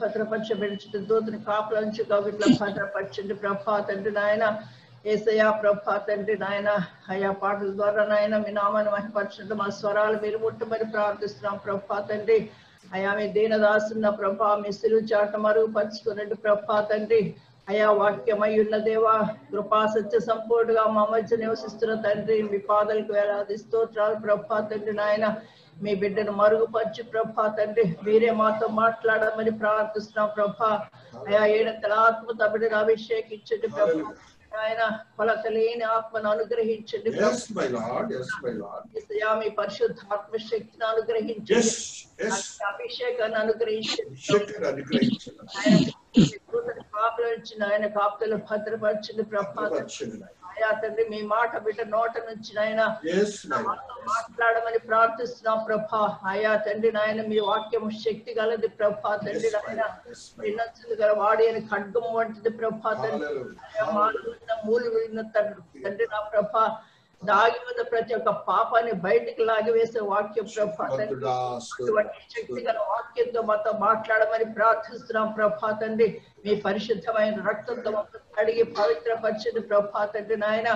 భద్రపరచబడి దూతని కాపులంచి కవిట్ల భద్రపరచండి. ప్రభా తండ్రి నాయన ఏసయా ప్రభా తండ్రి నాయన అయా పాటల ద్వారా నాయన మీ నామాన్ని మహిపరచండి మా స్వరాలు మీరు ముట్టుమని ప్రార్థిస్తున్నాం ప్రభా తండ్రి. అయా మీ దీనదాసున్న ప్రభా మీ సిలువు చాట మరుగుపరుచుకున్నట్టు ప్రభా తండ్రి అయా వాక్యమై ఉన్న దేవా కృపా సత్య సంపూర్ణగా మా మధ్య నివసిస్తున్న తండ్రి మీ పాదలకు వేలాది స్తోత్రాలు ప్రభా తండ్రి నాయన మీ బిడ్డను మరుగుపరిచి ప్రభా తండ్రి మీరే మాతో మాట్లాడమని ప్రార్థిస్తున్నాం ప్రభా అయా ఏడంతల ఆత్మతో బిడ్డను అభిషేకించండి ప్రభా ఆయన కొలతలేని ఆత్మను అనుగ్రహించండి ప్రభా Yes, my Lord. Yes, my Lord. యేసయ్యా, మీ పరిశుద్ధాత్మ శక్తిని అనుగ్రహించండి Yes, yes. అభిషేకాన్ని అనుగ్రహించండి కాపులో ఇచ్చిన ఆయన కాపులు భద్రపరిచింది ప్రభాకర్ మీ మాట బిడ్డ నోట నుంచి నాయన. మాట్లాడమని ప్రార్థిస్తున్నా ప్రభా. ఆయా తండ్రి నాయన మీ వాక్యం శక్తి గలది ప్రభా తండ్రి నాయన. గల వాడి అని ఖడ్గము వంటిది ప్రభా తండ్రి. మూలు విన్న తండ్రి నా ప్రభా దాగి ఉన్న ప్రతి ఒక్క పాపాన్ని బయటికి లాగివేసే వాక్యం ప్రభా. తండ్రి భద్రుడా, అటువంటి శక్తి గల వాక్యంతో మాతో మాట్లాడమని ప్రార్థిస్తున్నాం ప్రభా తండ్రి. మీ పరిశుద్ధమైన రక్తంతో అడిగి పవిత్రపరిచింది ప్రభా తండ్రి నాయన.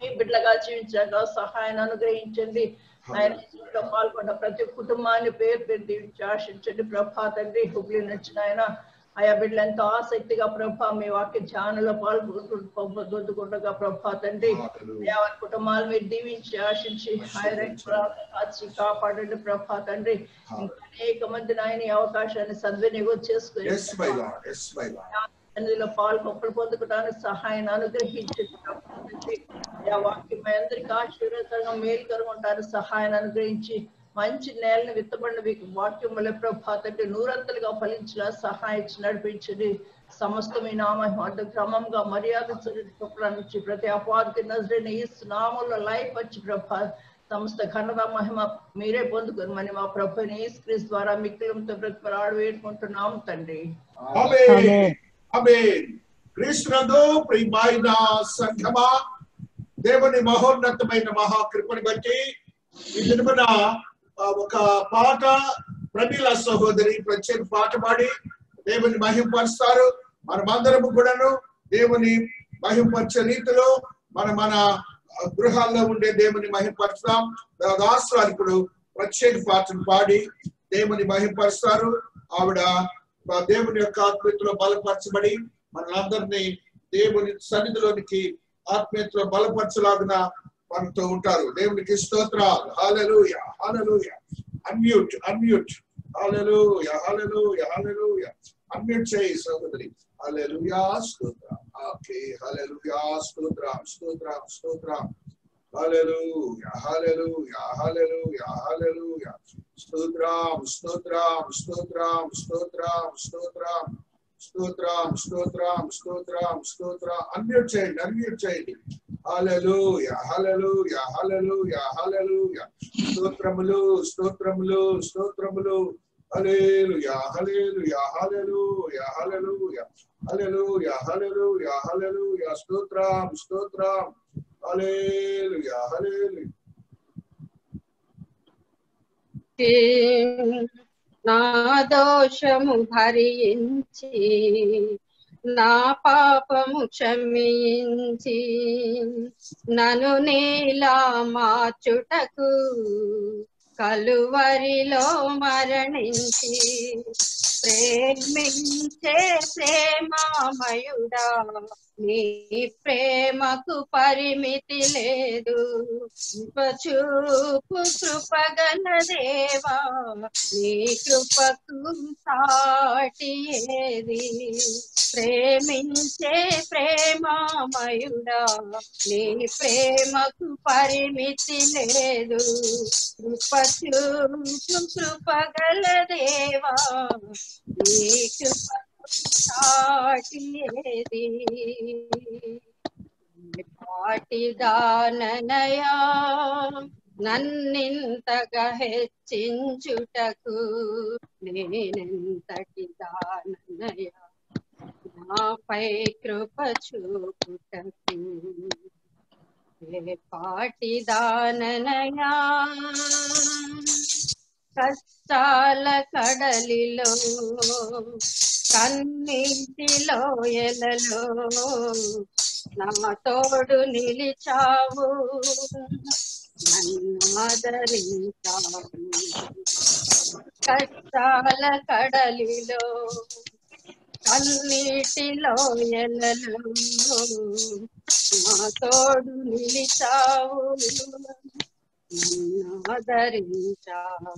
మీ బిడ్డగా జీవించాక సహాయాన్ని అనుగ్రహించండి. ఆయన పాల్గొన్న ప్రతి కుటుంబాన్ని పేరు దీవించి ఆశించండి ప్రభా తండ్రి. హుబ్లీ నుంచి నాయన ఆయా బిడ్డలు ఎంతో ఆసక్తిగా ప్రభా మీ వాక్య ధ్యానంలో పాల్గొంటుండగా ప్రభా తండ్రి. వారి కుటుంబాలు మీరు దీవించి ఆశించి కాచి కాపాడండి ప్రభా తండ్రి. అనేక మంది నాయన ఈ అవకాశాన్ని సద్వినియోగం చేసుకుని పాలు గొప్పలు పొందుకోవడానికి సహాయాన్ని అనుగ్రహించండి ఆ వాక్యం అందరికీ ఆశీర్వాదంగా మేలుకరంగా ఉండడానికి సహాయాన్ని అనుగ్రహించి మంచి నేలని విత్తబడిన మీకు వాక్యం వల్ల ప్రభాతంటే నూరంతలుగా ఫలించిన సహాయం ఇచ్చి నడిపించండి. సమస్త మీ నామ అడ్డ క్రమంగా మర్యాద నుంచి ప్రతి అపాధికి నజరైన ఈ నామంలో లైఫ్ వచ్చి ప్రభా. సమస్త ఘనత మహిమ మీరే పొందుకొని మరి మా ప్రభుని క్రీస్ ద్వారా మిక్కులంతో ప్రతిపరాడు వేడుకుంటున్నాం తండ్రి. క్రీస్తునందు ప్రియమైన సంఘమా దేవుని మహోన్నతమైన మహాకృపను బట్టి ఈ దినమున ఒక పాట ప్రమీల సహోదరి ప్రత్యేక పాట పాడి దేవుని మహింపరుస్తారు. మనమందరము కూడాను దేవుని మహింపరిచే రీతిలో మన మన గృహాల్లో ఉండే దేవుని మహింపరుస్తాం. దాసు ప్రత్యేక పాటను పాడి దేవుని మహింపరుస్తారు. ఆవిడ దేవుని యొక్క ఆత్మీయతలో బలపరచబడి మనందరినీ దేవుని సన్నిధిలోనికి ఆత్మీయతలో బలపరచలాగిన మనతో ఉంటారు. దేవునికి స్తోత్రాలు. Hallelujah hallelujah unmute unmute hallelujah hallelujah hallelujah unmute చేయి సహోదరి హాలెలూయా స్తోత్రం. ఓకే హాలెలూయా స్తోత్రం స్తోత్రం స్తోత్రం. Hallelujah, hallelujah, hallelujah, hallelujah. స్తోత్రం స్తోత్రం స్తోత్రం స్తోత్రం స్తోత్రం. స్తోత్ర స్తోత్ర స్తోత్ర స్తోత్ర. అన్మ్యూట్ చేయండి అన్మ్యూట్ చేయండి. హలలు యహలలు యహలలు యహలలు స్తోత్రములు స్తోత్రములు స్తోత్రములు. హలేలు యాహలేలు యహలలు యహలలు హలలు యహలలు యహలలు య స్తోత్రం. స్తోత్రం హలేలు యహలేలు నా దోషము భరించి నా పాపము క్షమించి నను నీలా మార్చుటకు కలువరిలో మరణించి ప్రేమించే ప్రేమామయుడా. నీ ప్రేమకు పరిమితి లేదు. చూపు కృపగల దేవా నీ కృపకు సాటి ఏది? ప్రేమించే ప్రేమామయుడా నీ ప్రేమకు పరిమితి లేదు. కృప చూపు కృపగల దేవా నీ కృపకు పాటిదాననయా నన్నింతగా హెచ్చించుటకు నేనెంతటి దాననయా నాపై కృప చూపుటకు పాటిదాననయా కష్టాల కడలిలో కన్నింటిలో ఎలలో నా తోడు నిలిచావు. నన్ను ఆదరించావు కష్టాల కడలిలో కన్నీటిలో ఎలలో మా తోడు నిలిచావు. నన్ను ఆదరించావు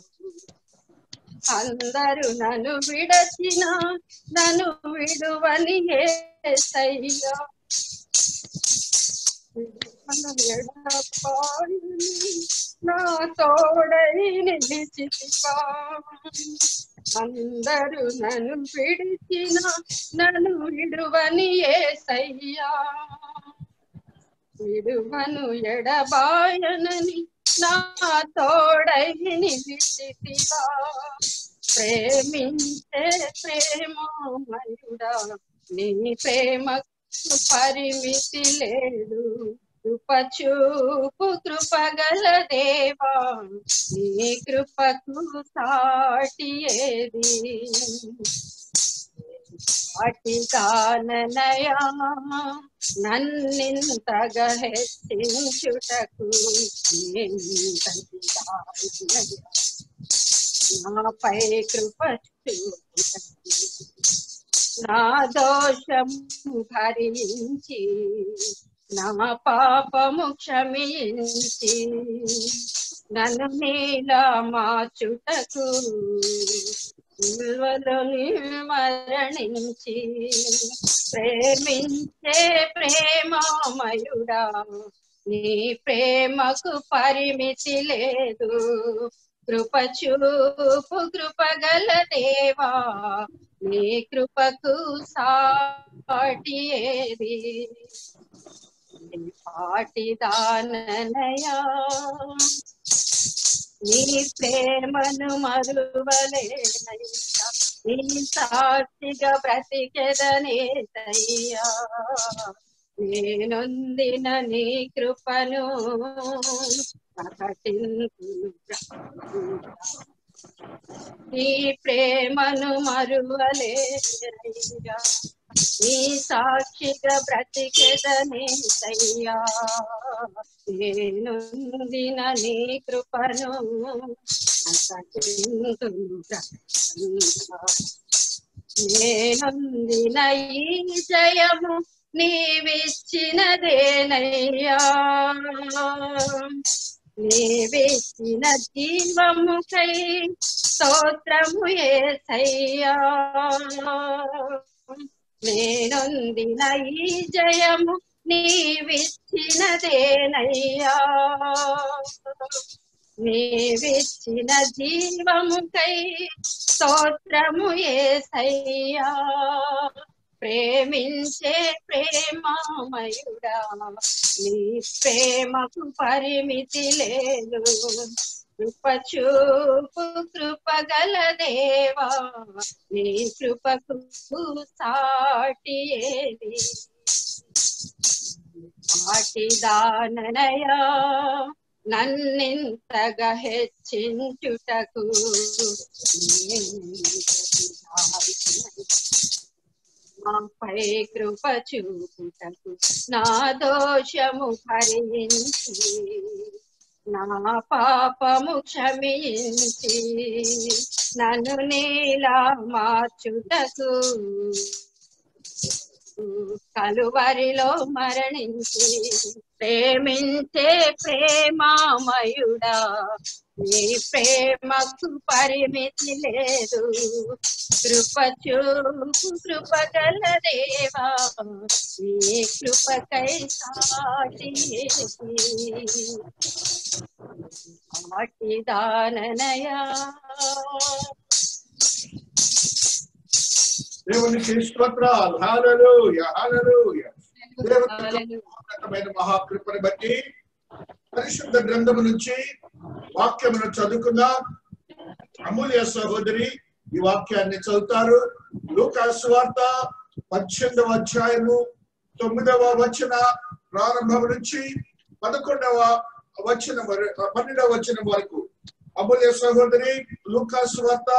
అందరూ నన్ను విడచిన నన్ను విడువని ఏసయ్యా నా తోడై నిలిచితివా అందరూ నన్ను విడిచిన నన్ను విడువని ఏసయ్యా విడువను ఎడబాయనని నా తోడై నిలిచితివా. ప్రేమించే ప్రేమమయుడా నీ ప్రేమకు పరిమితి లేదు. కృపచూపు కృపగల దేవా. నీ కృపకు సాటి ఏది? సాటి నన్నింతగా హెచ్చించుటకు నాపై కృప నా దోషం భరించి నా పాపము క్షమించి నన్ను నీలా మార్చుటకు విలువలో మరణించి ప్రేమించే ప్రేమమయుడా. నీ ప్రేమకు పరిమితి లేదు. కృప చూపు కృపగల దేవా. నీ కృపకు సాటి ఏది? పాటి దాననయా. నీ ప్రేమను మరువలేనయ్యా. నీ సాక్షిగా బ్రతికెదనేసయ్యా. నేనొందిన నీ కృపను నీ ప్రేమను మరువలేనయ్యా. నీ సాక్షిగా బ్రతికెదనే సయ్యా. నేనుందిన నీ కృపను నేనుందిన ఈ జయము నీవిచ్చినదేనయ్యా. నీవిచ్చిన జీవముకై స్తోత్రము ఏసయ్యా. నేనొందిన ఈ జయము నీవిచ్చినదేనయ్యా. నీవిచ్చిన జీవముకై స్తోత్రము ఏసయ్యా. ప్రేమించే ప్రేమమయుడా నీ ప్రేమకు పరిమితి లేదు. కృపచూపు కృపగల దేవా నీ కృపకు సాటి ఏది? సాటి దాననయా నన్నింతగా హెచ్చించుటకు. నాపై కృప చూపుటకు నా దోషము భరించి నా పాపము క్షమించి నన్ను నీలా మార్చుటకు కలువరిలో మరణించి ప్రేమించే ప్రేమామయుడా నీ ప్రేమకు పరిమితి లేదు. కృప చూపు కృపగల దేవా నీ కృపకై సాటి సాటి దాననయా. దేవునికి స్తోత్రాలు. హాలూయ హాలూయ దేవుని ఉన్నతమైన మహాకృపని బట్టి పరిశుద్ధ గ్రంథము నుంచి వాక్యమును చదువుకుందాం. అమూల్య సహోదరి ఈ వాక్యాన్ని చదువుతారు. లూకాసు వార్త పద్దెనిమిదవ అధ్యాయము తొమ్మిదవ వచన ప్రారంభం నుంచి పదకొండవ వచనం వరకు పన్నెండవ వచనం వరకు. అమూల్య సహోదరి లూకాసు వార్త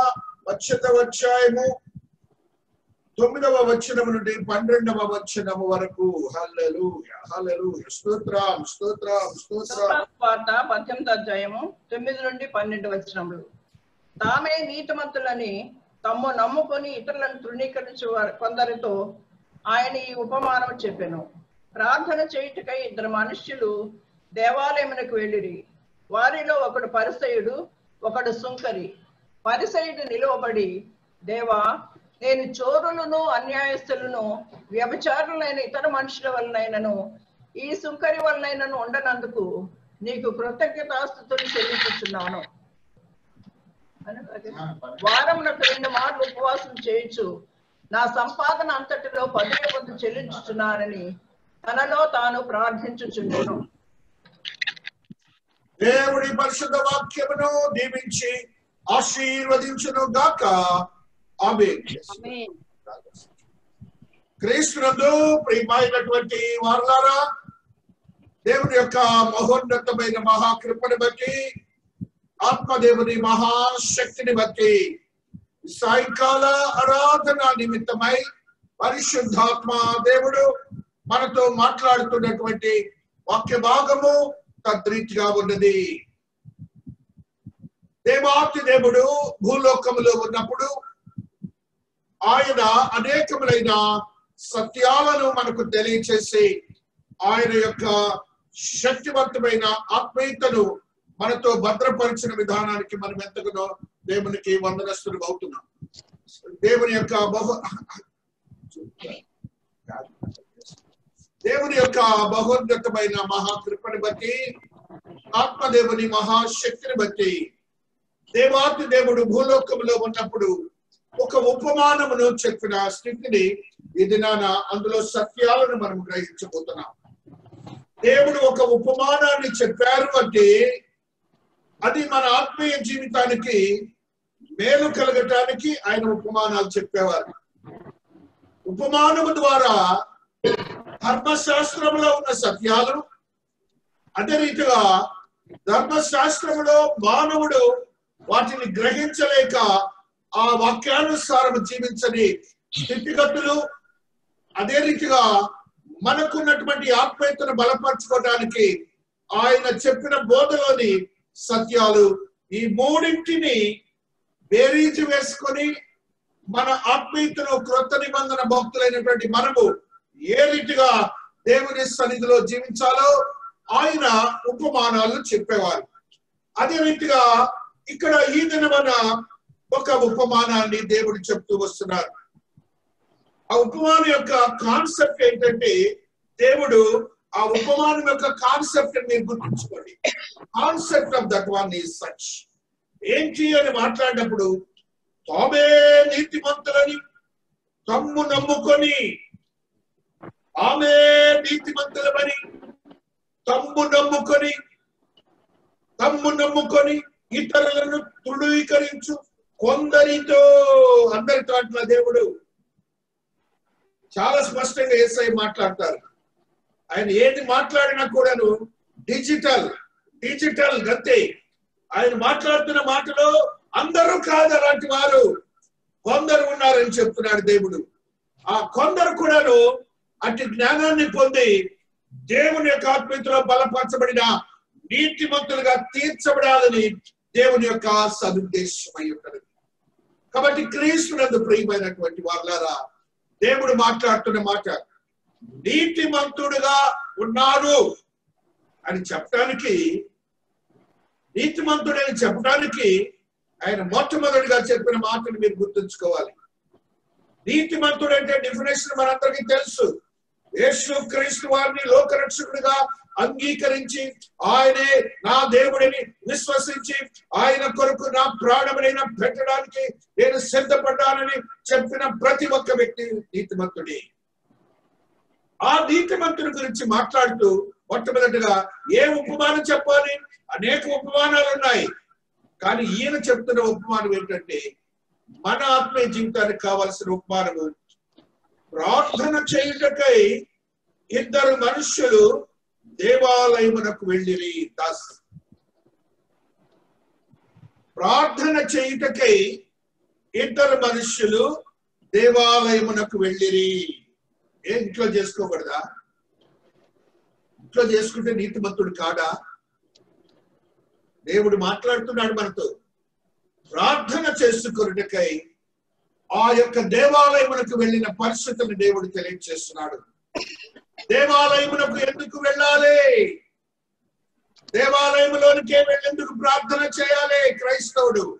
వచ్చత అధ్యాయము తొమ్మిదవ వచనం నుండి పన్నెండవ వచనము వరకు. హల్లెలు హల్లెలు స్తోత్రం స్తోత్రం స్తోత్రం. వార్త పద్దెనిమిది అధ్యాయము తొమ్మిది నుండి పన్నెండు వచనములు. తామే నీతిమంతులని తమ్ము నమ్ముకొని ఇతరులను తృణీకరించు కొందరితో ఆయన ఈ ఉపమానం చెప్పాను. ప్రార్థన చేయుటకై ఇద్దరు మనుష్యులు దేవాలయమునకు వెళ్ళిరి. వారిలో ఒకడు పరిసయుడు ఒకడు సుంకరి. పరిసయుడు నిలువబడి దేవా నేను చోరులను అన్యాయస్తులను వ్యభిచారులైన ఇతర మనుషుల వలనైనను ఈ సుంకరి వలనైనను ఉండనందుకు నీకు కృతజ్ఞతాస్థుతులు చెల్లించుచున్నాను. వారమునకు రెండు మార్లు ఉపవాసం చేయొచ్చు నా సంపాదన అంతటిలో పదే పొందు చెల్లించుచున్నానని తనలో తాను ప్రార్థించుచున్నాను దేవుడి పరిశుద్ధ వాక్యమును దీవించి ఆశీర్వదించును గాక ఆమెన్ క్రీస్తునందు ప్రియమైనటువంటి వారులారా దేవుని యొక్క మహోన్నతమైన మహాకృపని బట్టి ఆత్మదేవుని మహాశక్తిని బట్టి సాయంకాల ఆరాధన నిమిత్తమై పరిశుద్ధాత్మ దేవుడు మనతో మాట్లాడుతున్నటువంటి వాక్య భాగము తద్రీతిగా ఉన్నది. దేవాతి దేవుడు భూలోకములో ఉన్నప్పుడు ఆయన అనేకములైన సత్యాలను మనకు తెలియచేసి ఆయన యొక్క శక్తివంతమైన ఆత్మీయతను మనతో భద్రపరిచిన విధానానికి మనం ఎంతగానో దేవునికి వందనస్తులు అవుతున్నాం. దేవుని యొక్క బహు దేవుని యొక్క బహోన్నతమైన మహాకృపని బట్టి ఆత్మదేవుని మహాశక్తిని బట్టి దేవాతి దేవుడు భూలోకంలో ఉన్నప్పుడు ఒక ఉపమానమును చెప్పిన స్థితిని ఇది నాన్న అందులో సత్యాలను మనం గ్రహించబోతున్నాం. దేవుడు ఒక ఉపమానాన్ని చెప్పారు అంటే అది మన ఆత్మీయ జీవితానికి మేలు కలగటానికి ఆయన ఉపమానాలు చెప్పేవారు. ఉపమానము ద్వారా ధర్మశాస్త్రంలో ఉన్న సత్యాలు అదే రీతిగా ధర్మశాస్త్రములో మానవుడు వాటిని గ్రహించలేక ఆ వాక్యానుసారం జీవించని స్థితిగతులు అదే రీతిగా మనకున్నటువంటి ఆత్మీయతను బలపరచుకోవడానికి ఆయన చెప్పిన బోధలోని సత్యాలు ఈ మూడింటిని బేరీజు వేసుకొని మన ఆత్మీయతను క్రొత్త నిబంధన భక్తులైనటువంటి మనము ఏ రీతిగా దేవుని సన్నిధిలో జీవించాలో ఆయన ఉపమానాలు చెప్పేవారు. అదే రీతిగా ఇక్కడ ఈ దినమన ఒక ఉపమానాన్ని దేవుడు చెప్తూ వస్తున్నారు ఆ ఉపమానం యొక్క కాన్సెప్ట్ ఏంటంటే దేవుడు ఆ ఉపమానం యొక్క కాన్సెప్ట్ మీరు గుర్తుంచుకోండి. Concept of that one such ఏంటి అని మాట్లాడినప్పుడు తామే నీతిమంతులని తమ్ము నమ్ముకొని ఆమె నీతిమంతులమని తమ్ము నమ్ముకొని తమ్ము నమ్ముకొని ఇతరులను తృణీకరించు కొందరితో అందరితో అంటున్న దేవుడు చాలా స్పష్టంగా ఏసై మాట్లాడతారు. ఆయన ఏది మాట్లాడినా కూడాను డిజిటల్ డిజిటల్ గతే ఆయన మాట్లాడుతున్న మాటలో అందరూ కాదు అలాంటి వారు. కొందరు ఉన్నారని చెప్తున్నాడు దేవుడు. ఆ కొందరు కూడాను అటు జ్ఞానాన్ని పొంది దేవుని యొక్క ఆత్మీయతలో బలపరచబడిన నీతిమంతులుగా తీర్చబడాలని దేవుని యొక్క సదుద్దేశమై అయి ఉన్నది కాబట్టి క్రీస్తునందు ప్రియమైనటువంటి వాళ్ళారా దేవుడు మాట్లాడుతున్న మాట నీతిమంతుడుగా ఉన్నాడు అని చెప్పడానికి నీతిమంతుడని చెప్పడానికి ఆయన మొట్టమొదటిగా చెప్పిన మాటను మీరు గుర్తుంచుకోవాలి. నీతిమంతుడు అంటే డెఫినేషన్ మనందరికీ తెలుసు. యేసు క్రీస్తు వారిని లోకరక్షకుడిగా అంగీకరించి ఆయనే నా దేవుడిని విశ్వసించి ఆయన కొరకు నా ప్రాణమునైనా పెట్టడానికి నేను సిద్ధపడ్డానని చెప్పిన ప్రతి ఒక్క వ్యక్తి నీతిమంతుడి. ఆ నీతిమంతుడి గురించి మాట్లాడుతూ మొట్టమొదటిగా ఏ ఉపమానం చెప్పాలి? అనేక ఉపమానాలు ఉన్నాయి. కానీ ఈయన చెప్తున్న ఉపమానం ఏంటంటే మన ఆత్మీయ జీవితానికి కావాల్సిన ఉపమానము ప్రార్థన చేయుటకై ఇద్దరు మనుష్యులు దేవాలయమునకు వెళ్ళిరి దాస్. ప్రార్థన చేయుటకై ఇద్దరు మనుష్యులు దేవాలయమునకు వెళ్ళిరి. ఏ ఇంట్లో చేసుకోకూడదా? ఇంట్లో చేసుకుంటే నీతిమంతుడు కాడా? దేవుడు మాట్లాడుతున్నాడు మనతో. ప్రార్థన చేసుకున్నటకై ఆ యొక్క దేవాలయమునకు వెళ్ళిన పరిస్థితులను దేవుడు తెలియజేస్తున్నాడు దేవాలయమునకు ఎందుకు వెళ్ళాలి? దేవాలయములోనికే వెళ్ళేందుకు ప్రార్థన చేయాలి క్రైస్తవుడు.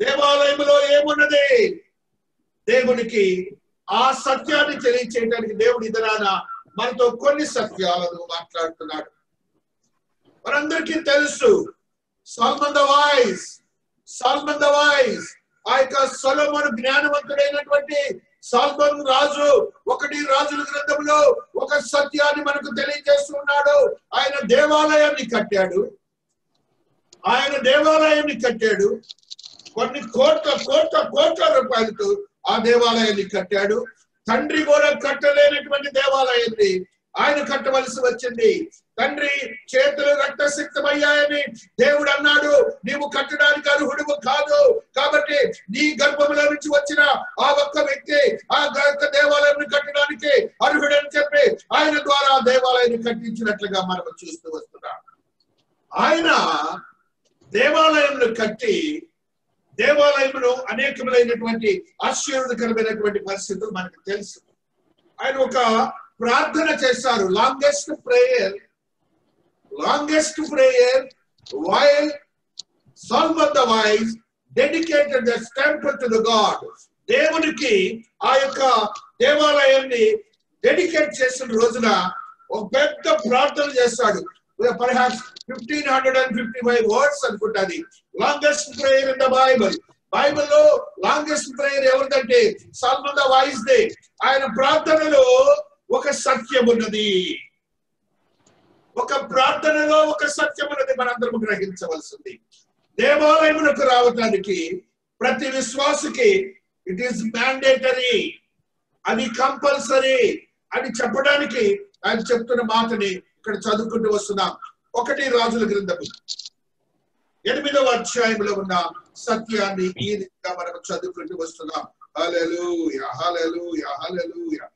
దేవాలయములో ఏమున్నది? దేవునికి ఆ సత్యాన్ని తెలియచేయడానికి దేవుడి ఇదనాన మనతో కొన్ని సత్యాలను మాట్లాడుతున్నాడు. మనందరికీ తెలుసు Solomon the wise Solomon the wise ఆ యొక్క సొలమును జ్ఞానవంతుడైనటువంటి సాల్మన్ రాజు ఒకటి రాజుల గ్రంథంలో ఒక సత్యాన్ని మనకు తెలియజేస్తున్నాడు ఆయన దేవాలయాన్ని కట్టాడు. ఆయన దేవాలయాన్ని కట్టాడు. కొన్ని కోట్ల కోట్ల కోట్ల రూపాయలతో ఆ దేవాలయాన్ని కట్టాడు. తండ్రి కూడా కట్టలేనటువంటి దేవాలయాన్ని ఆయన కట్టవలసి వచ్చింది. తండ్రి చేతులు రక్తసిక్తమయ్యాయని దేవుడు అన్నాడు. నీవు కట్టడానికి అర్హుడు కాదు. కాబట్టి నీ గర్భంలో నుంచి వచ్చిన ఆ ఒక్క వ్యక్తి ఆ యొక్క దేవాలయాన్ని కట్టడానికి అర్హుడని చెప్పి ఆయన ద్వారా దేవాలయాన్ని కట్టించినట్లుగా మనం చూస్తూ వస్తున్నాం. ఆయన దేవాలయంను కట్టి దేవాలయంలో అనేకములైనటువంటి ఆశ్చర్యకరమైనటువంటి పరిస్థితులు మనకు తెలుసు. ఆయన ఒక ప్రార్థన చేశారు. Longest prayer longest prayer while Solomon the wise dedicated the temple to the God దేవునికి ఆ యొక్క దేవాలయాన్ని డెడికేట్ చేసిన రోజున ఒక పెద్ద ప్రార్థన చేస్తాడు. Perhaps fifteen hundred and fifty five words అనుకుంటుంది. Longest prayer in the Bible బైబిల్లో లాంగెస్ట్ ప్రేయర్ ఎవరిదంటే సాల్మన్ ద వాయిస్ దే. ఆయన ప్రార్థనలో ఒక సత్యం ఉన్నది ఒక ప్రార్థనలో ఒక సత్యం ఉన్నది మనందరం గ్రహించవలసింది. దేవాలయమునకు రావటానికి ప్రతి విశ్వాసకి ఇట్ ఈస్ మ్యాండేటరీ అది కంపల్సరీ అని చెప్పడానికి ఆయన చెప్తున్న మాటని ఇక్కడ చదువుకుంటూ వస్తున్నాం. ఒకటి రాజుల గ్రంథము. ఎనిమిదవ అధ్యాయంలో ఉన్న సత్యాన్ని ఈ రీతిగా మనం చదువుకుంటూ వస్తున్నాం. హలలు యహలలు యహలలు హల్లెలూయా.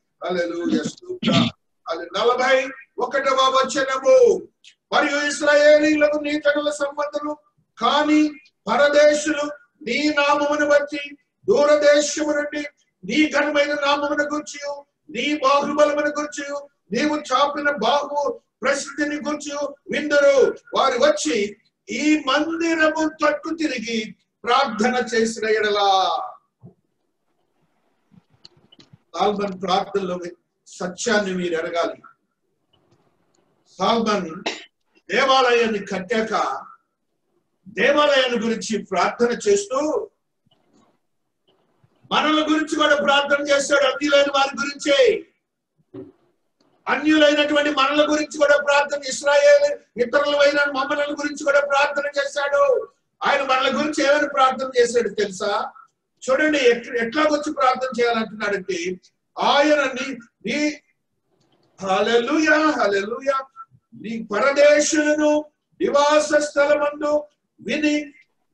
అది నలభై ఒకటవ వచనము. మరియు ఇస్రాయేలీలకు నీ తనుల సంబంధులు కానీ పరదేశులు నీ నామమును బట్టి దూరదేశము నుండి నీ ఘనమైన నామమును గుర్చి నీ బాహుబలమును గుర్చి నీవు చాపిన బాహు ప్రసిద్ధిని గుర్చి విందరు. వారు వచ్చి ఈ మందిరము తట్టు తిరిగి ప్రార్థన చేసిన ఎడలా. సాల్మన్ ప్రార్థనలో సత్యాన్ని మీరు అడగాలి సాల్మన్ దేవాలయాన్ని కట్టాక దేవాలయాన్ని గురించి ప్రార్థన చేస్తూ మనల గురించి కూడా ప్రార్థన చేస్తాడు అన్యులైన వారి గురించే. అన్యులైనటువంటి మనల గురించి కూడా ప్రార్థన ఇస్రాయేల్ ఇతరులైన మమ్మల గురించి కూడా ప్రార్థన చేశాడు ఆయన మనల గురించి ఏమైనా ప్రార్థన చేశాడు తెలుసా? చూడండి ఎట్లా వచ్చి ప్రార్థన చేయాలంటున్నాడంటే ఆయన నీ నీ హలలుయా హలలుయా నీ పరదేశులను నివాస స్థలమందు విని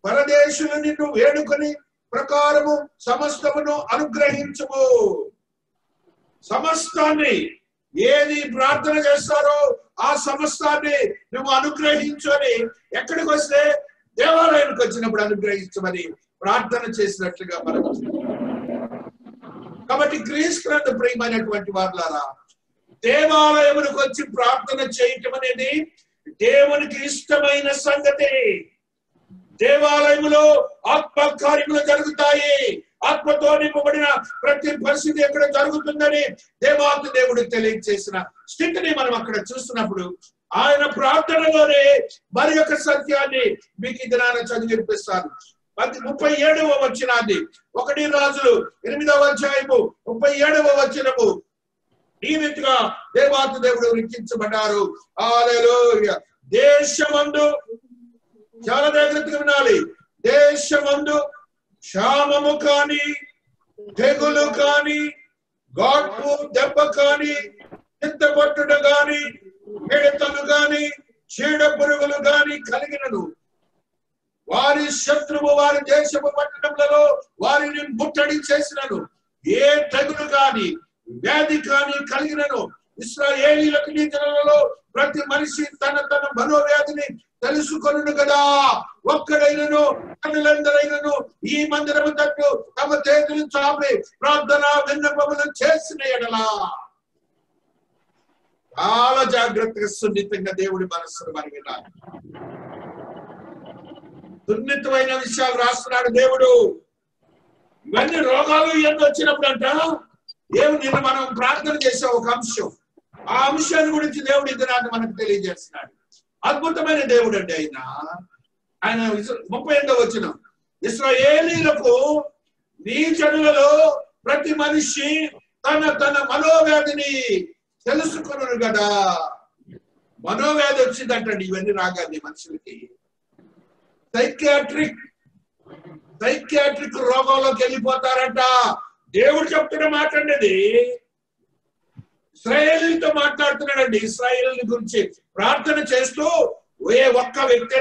పరదేశులు నిన్ను వేడుకొని ప్రకారము సమస్తమును అనుగ్రహించము. సమస్తాన్ని ఏది ప్రార్థన చేస్తారో ఆ సమస్తాన్ని నువ్వు అనుగ్రహించని ఎక్కడికి వస్తే దేవాలయానికి వచ్చినప్పుడు అనుగ్రహించమని ప్రార్థన చేసినట్లుగా మనం కాబట్టి క్రీస్తునందు ప్రియమైనటువంటి వారులారా దేవాలయమునికి వచ్చి ప్రార్థన చేయటం అనేది దేవునికి ఇష్టమైన సంగతి. దేవాలయములో ఆత్మ కార్యములు జరుగుతాయి. ఆత్మతో నింపబడిన ప్రతి పరిస్థితి ఎక్కడ జరుగుతుందని దేవాతి దేవుడు తెలియజేసిన స్థితిని మనం అక్కడ చూస్తున్నప్పుడు ఆయన ప్రార్థనలోనే మరి యొక్క సత్యాన్ని మీకు ఇది నాన్న పది ముప్పై ఏడవ వచ్చినాది ఒకటి రాజులు ఎనిమిదవ అధ్యాయము ముప్పై ఏడవ వచ్చినము ఈ దేవాత దేవుడు లిఖించబడ్డారు దేశమందు చాలా జాగ్రత్తగా వినాలి. దేశమందు క్షామము కాని తెగులు కాని గాడ్పు దెబ్బ కాని చింతపట్టుడు గాని మిడతలు గాని చీడ పురుగులు గాని కలిగినను. వారి శత్రువు వారి దేశపు పట్టణములలో వారిని ముట్టడి చేసినను. ఏ తగులు కాని వ్యాధి కాని కలిగినను. ఇస్రాయేలీలకు నీ దినలలో ప్రతి మనిషి తన తన మనోవ్యాధిని తెలుసుకొను కదా. ఒక్కడైనను కన్నులందరైనను ఈ మందిరము తట్టు తమ చేతులు చాపి ప్రార్థన విన్నపములు చేసిన ఎడలా. చాలా జాగ్రత్తగా సున్నితంగా దేవుడి మనస్సును మరి వినాలి దుర్నితమైన విషయాలు రాస్తున్నాడు దేవుడు. ఇవన్నీ రోగాలు ఇవన్నీ వచ్చినప్పుడు అంట ఏమి నిన్న మనం ప్రార్థన చేసే ఒక అంశం. ఆ అంశాన్ని గురించి దేవుడు ఇద్దరాన్ని మనకు తెలియజేస్తున్నాడు. అద్భుతమైన దేవుడు అండి ఆయన. ఆయన ముప్పై ఎనిమిదో వచ్చిన ఇస్రాయేలీలకు నీ జనులలో ప్రతి మనిషి తన తన మనోవ్యాధిని తెలుసుకున్నాను కదా మనోవ్యాధి వచ్చిందంటండి ఇవన్నీ రాగాలి మనుషులకి. సైకియాట్రిక్ సైకియాట్రిక్ రోగంలోకి వెళ్ళిపోతారట. దేవుడు చెప్తున్న మాట అండి ఇది. మాట్లాడుతున్నాడండి. ఇస్రాయేల్ గురించి ప్రార్థన చేస్తూ ఏ ఒక్క వ్యక్తి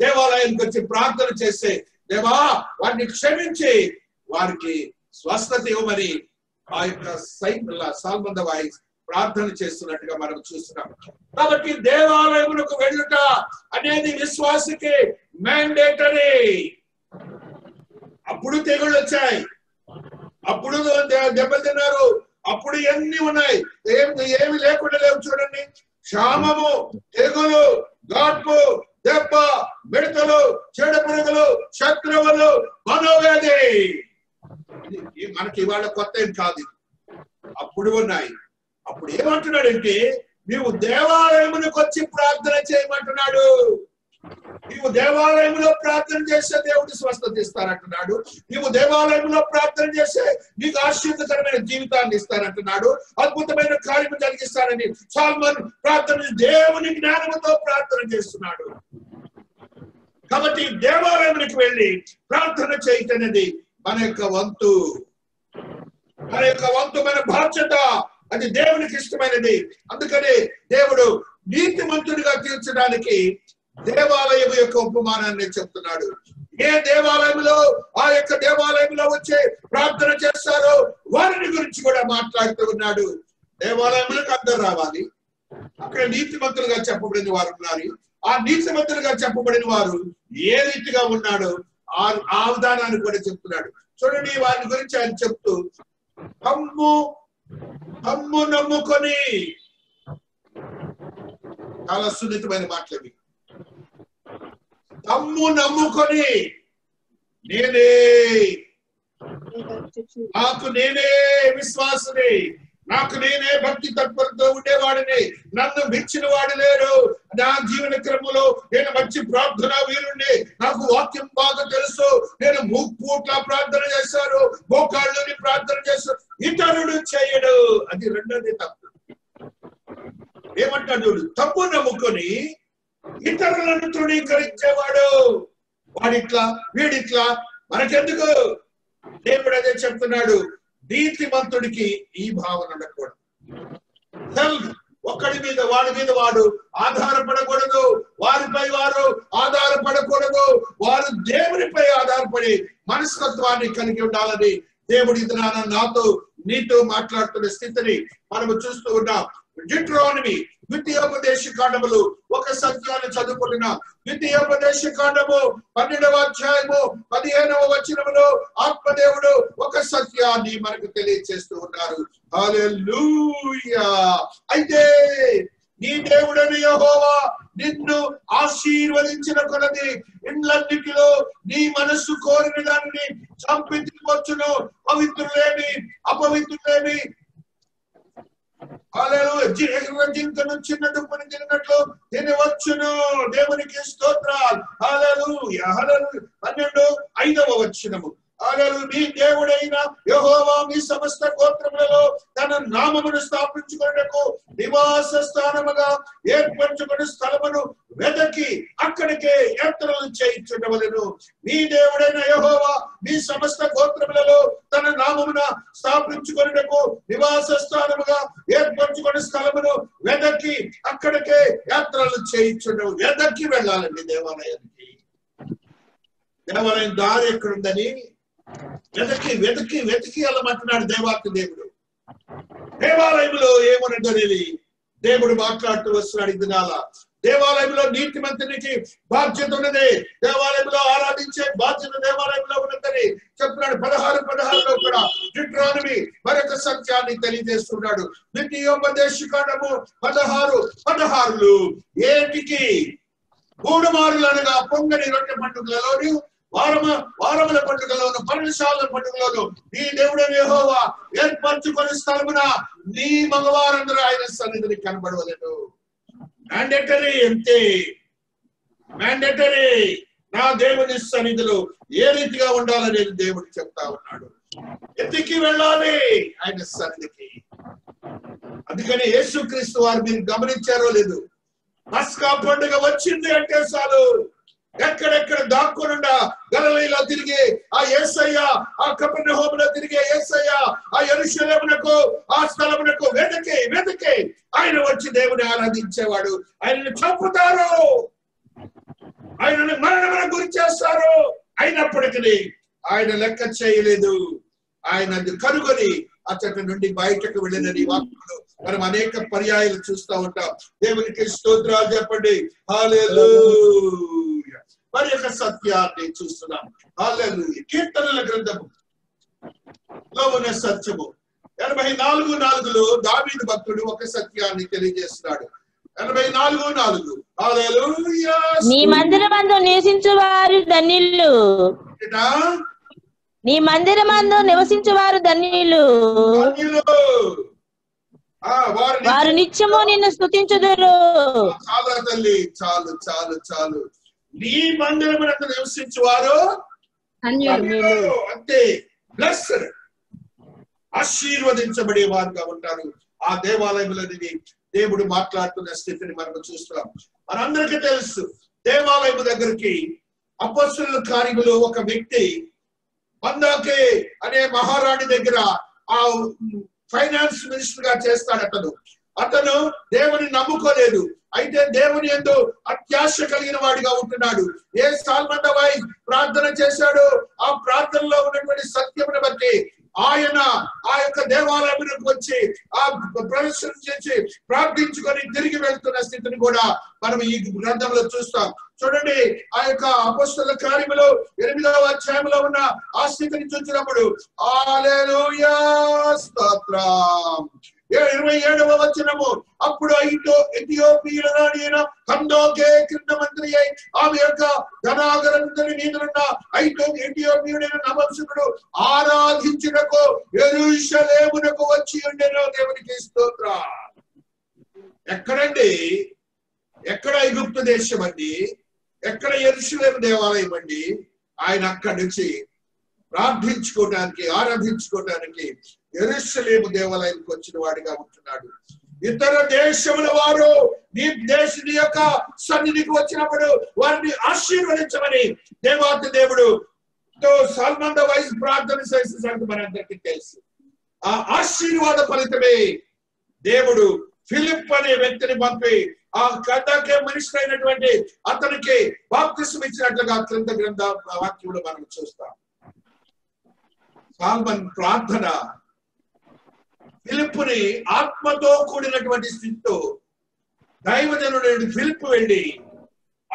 దేవాలయానికి వచ్చి ప్రార్థన చేస్తే దేవా వారిని క్షమించి వారికి స్వస్థత ఇవ్వమని ఆ యొక్క సైన్ సాల్మంద వాయిస్ ప్రార్థన చేస్తున్నట్టుగా మనం చూస్తున్నాం. కాబట్టి దేవాలయములకు వెళ్ళుట అనేది విశ్వాసకి మ్యాండేటరీ అప్పుడు తెగుళ్ళు వచ్చాయి. అప్పుడు దెబ్బలు తిన్నారు. అప్పుడు ఎన్ని ఉన్నాయి. ఏమి ఏమి లేకుండా లేవు చూడండి. క్షామము తెగులు గాడ్పు దెబ్బ మిడతలు చెడు పురుగులు శత్రువులు మనోవ్యాధి. మనకి ఇవాళ కొత్త ఏం కాదు. అప్పుడు ఉన్నాయి. అప్పుడు ఏమంటున్నాడంటే నీవు దేవాలయమునకు వచ్చి ప్రార్థన చేయమంటున్నాడు. నీవు దేవాలయంలో ప్రార్థన చేస్తే దేవుడు స్వస్థత ఇస్తారంటున్నాడు. నీవు దేవాలయంలో ప్రార్థన చేస్తే నీకు ఆశ్చర్యకరమైన జీవితాన్ని ఇస్తారంటున్నాడు. అద్భుతమైన కార్యము కలిగిస్తానని సాల్మన్ ప్రార్థన దేవుని జ్ఞానముతో ప్రార్థన చేస్తున్నాడు. కాబట్టి దేవాలయానికి వెళ్ళి ప్రార్థన చేయటనేది మన యొక్క వంతు. మన యొక్క వంతు మన బాధ్యత. అది దేవునికి ఇష్టమైనది. అందుకని దేవుడు నీతిమంతుడిగా తీర్చడానికి దేవాలయం యొక్క ఉపమానాన్ని చెప్తున్నాడు. ఏ దేవాలయంలో ఆ యొక్క దేవాలయంలో వచ్చే ప్రార్థన చేస్తారో వారిని గురించి కూడా మాట్లాడుతూ ఉన్నాడు. దేవాలయంలోకి అందరు రావాలి. అక్కడ నీతిమంతులుగా చెప్పబడిన వారు ఉన్నారు. ఆ నీతిమంతులుగా చెప్పబడిన వారు ఏ రీతిగా ఉన్నాడో ఆ ఆ విధానాన్ని కూడా చెప్తున్నాడు. చూడండి వారి గురించి ఆయన చెప్తూ కమ్ము తమ్ము నమ్ముకొని. చాలా సున్నితమైన మాటలు ఇవి. తమ్ము నమ్ముకొని నేనే. నాకు నేనే విశ్వాసని. నాకు నేనే భక్తి తత్పరతో ఉండేవాడిని. నన్ను మించిన వాడు లేరు నా జీవన క్రమంలో నేను మంచి ప్రార్థన వీరుణ్ణి. నాకు వాక్యం బాగా తెలుసు. నేను మూక్పూట్ల ప్రార్థన చేశాను. మోకాళ్ళని ప్రార్థన చేశాను. ఇతరుడు చేయడు. అది రెండోది తప్పు. ఏమంటాడు? చూడు, తప్పు నమ్ముకొని ఇతరులను తృణీకరించేవాడు. వాడిట్లా వీడిట్లా. మనకెందుకు? దేవుడు అదే చెప్తున్నాడు. నీతిమంతుడికి ఈ భావన ఉండకూడదు. హెల్త్ ఒక్కడి మీద వాడి మీద వాడు ఆధారపడకూడదు. వారిపై వారు ఆధారపడకూడదు. వారు దేవునిపై ఆధారపడి మనస్తత్వాన్ని కలిగి ఉండాలని దేవుడి నాతో నీతో మాట్లాడుతున్న స్థితిని మనము చూస్తూ ఉన్నాం. డిట్రోనమీ ద్వితీయోపదేశ కాండములు ఒక సత్యాన్ని చదువుకున్న ద్వితీయోపదేశ కాండము పన్నెండవ అధ్యాయము పదిహేనవ వచనములో ఆత్మదేవుడు ఒక సత్యాన్ని మనకు తెలియచేస్తూ ఉన్నారు. అయితే నీ దేవుడని యహోవా నిన్ను ఆశీర్వదించిన కొలది ఇండ్లన్నిటిలో నీ మనస్సు కోరిన దానిని చంపి పవిత్రులేమి అపవిత్రులేమి జింకను చిన్న దుప్పని తిన్నట్లు తినవచ్చును దేవునికి స్తోత్రాలు. హలలు హలలు పన్నెండు ఐదవ వచ్చినము హల్లెలూయా. మీ దేవుడైన యహోవా మీ సమస్త గోత్రములలో తన నామమును స్థాపించుకున్నకు నివాస స్థానముగా ఏర్పరచుకుని స్థలమును వెదకి అక్కడికే యాత్రలు చేయించుండవలను మీ దేవుడైన యహోవా మీ సమస్త గోత్రములలో తన నామమున స్థాపించుకొనుటకు నివాస స్థానముగా ఏర్పరచుకుని స్థలమును వెదకి అక్కడికే యాత్రలు చేయించుండవు వెదకి వెళ్ళాలండి దేవాలయానికి దేవాలయం దారి ఎక్కడుందని వెతకి వెతకి వెతికి వెళ్ళమంటున్నాడు దేవాతి దేవుడు. దేవాలయంలో ఏమన్నదనేది దేవుడు మాట్లాడుతూ వస్తున్నాడు ఈ దినాల. దేవాలయంలో నీతి మంత్రికి బాధ్యత ఉన్నది. దేవాలయంలో ఆరాధించే బాధ్యత దేవాలయంలో ఉన్నదని చెప్తున్నాడు. పదహారు పదహారులో కూడా డిట్రానమీ మరొక సత్యాన్ని తెలియజేస్తున్నాడు. ద్వితీయోపదేశకాండము పదహారు పదహారులు ఏటికి? మూడు మారులనగా పొంగని రొట్టె పండుగలలోని వారము వారముల పండుగలోను పర్ణశాల పండుగలోను నీ దేవుడు యహోవా ఏర్పరచుకొని స్థలమున నీ మగవారందరూ ఆయన సన్నిధిని కనబడవలేదు మ్యాండేటరీ అంతే మ్యాండేటరీ నా దేవుని సన్నిధిలో ఏ రీతిగా ఉండాలనేది దేవుడు చెప్తా ఉన్నాడు. ఎత్తికి వెళ్ళాలి ఆయన సన్నిధికి. అందుకని యేసుక్రీస్తు వారు మీరు గమనించారో లేదు? పస్కా పండుగ వచ్చింది అంటే చాలు. ఎక్కడెక్కడ దాక్కునుండా గలలీలో తిరిగి ఆ ఏసయ్య ఆ కపర్ణ హోములో తిరిగే ఏసయ్య ఆ ఎరుశలేమునకు ఆ స్థలమునకు వెతకి వెతకి. ఆయన వచ్చి దేవుని ఆరాధించేవాడు. ఆయనను చంపుతారు. ఆయనను మరణమున గురి చేస్తారు. అయినప్పటికీ ఆయన లెక్క చేయలేదు. ఆయన కనుగొని అతడి నుండి బయటకు వెళ్ళినని వాక్కులు మనం అనేక పర్యాయాలు చూస్తూ ఉంటాం. దేవునికి స్తోత్రాలు చెప్పండి. హాలేదు మరి యొక్క సత్యాన్ని చూస్తున్నాం. హల్లెలూయా. కీర్తనల గ్రంథము. లో ఉన్న సత్యము. ఎనభై నాలుగు నాలుగులో దావీదు భక్తుడు ఒక సత్యాన్ని తెలియజేస్తున్నాడు. ఎనభై నాలుగు నాలుగు. నీ మందిరమందు నివసించు వారు ధన్యులు నీ మందిరమందు నివసించు వారు ధన్యులు. వారు నిత్యము నిన్ను స్తుతించుదురు. చాలా తల్లి. చాలు చాలు చాలు. నీ మందిరమునందు నివసించు వారు ధన్యులు. అంతే బ్లెస్డ్ ఆశీర్వదించబడే వారుగా ఉంటారు. ఆ దేవాలయములనేది దేవుడు మాట్లాడుతున్న స్థితిని మనం చూస్తున్నాం. మనందరికీ తెలుసు దేవాలయం దగ్గరికి అపస్సుల కార్యములో ఒక వ్యక్తి మందాకే అనే మహారాణి దగ్గర ఆ ఫైనాన్స్ మినిస్టర్గా చేస్తాడు అతను అతను దేవుని నమ్ముకోలేదు. అయితే దేవుని ఎందు అత్యాశ కలిగిన వాడిగా ఉంటున్నాడు. ఏ సాల్మండవాయి ప్రార్థన చేశాడు ఆ ప్రార్థనలో ఉన్నటువంటి సత్యమును బట్టి ఆయన ఆ యొక్క దేవాలయంలోకి వచ్చి ఆ ప్రదర్శన చేసి ప్రార్థించుకొని తిరిగి వెళ్తున్న స్థితిని కూడా మనం ఈ గ్రంథంలో చూస్తాం. చూడండి ఆ యొక్క అపస్తుల కార్యములో ఎనిమిదవ అధ్యాయంలో ఉన్న ఆ స్థితిని చూసినప్పుడు ఆలయ స్తోత్రం! ఇరవై ఏడవ వచనము. అప్పుడు ఐటో ఎథియోపియల నాడైన కందోకే క్రింద మంత్రి అయి ఆమె యొక్క ధనాగరంతని మీదనున్న ఐటో ఎథియోపియుడైన నవంశకుడు ఆరాధించుటకు ఎరుషలేమునకు వచ్చి ఉండెను దేవునికి స్తోత్ర. ఎక్కడండి? ఎక్కడ ఐగుప్తు దేశం అండి? ఎక్కడ ఎరుషలేము దేవాలయం అండి? ఆయన అక్కడి నుంచి ప్రార్థించుకోవటానికి ఆరాధించుకోవటానికి ఎరుసలేము దేవాలయానికి వచ్చిన వాడిగా ఉంటున్నాడు. ఇతర దేశముల వారు నీ దేశం యొక్క సన్నిధికి వచ్చినప్పుడు వారిని ఆశీర్వదించమని దేవాతి దేవుడు తో సల్మంద వైస్ ప్రార్థన చేసిన సంగతి మనందరికీ తెలుసు. ఆ ఆశీర్వాద ఫలితమే దేవుడు ఫిలిప్ అనే వ్యక్తిని పంపి ఆ కథకే మనిషి అయినటువంటి అతనికి బాప్తిసం ఇచ్చినట్లుగా అత్యంత గ్రంథ వాక్యంలో మనం చూస్తాం. సాల్మన్ ప్రార్థన ఫిలిప్పుని ఆత్మతో కూడినటువంటి స్థితితో దైవజనుడు ఫిలిప్ వెళ్ళి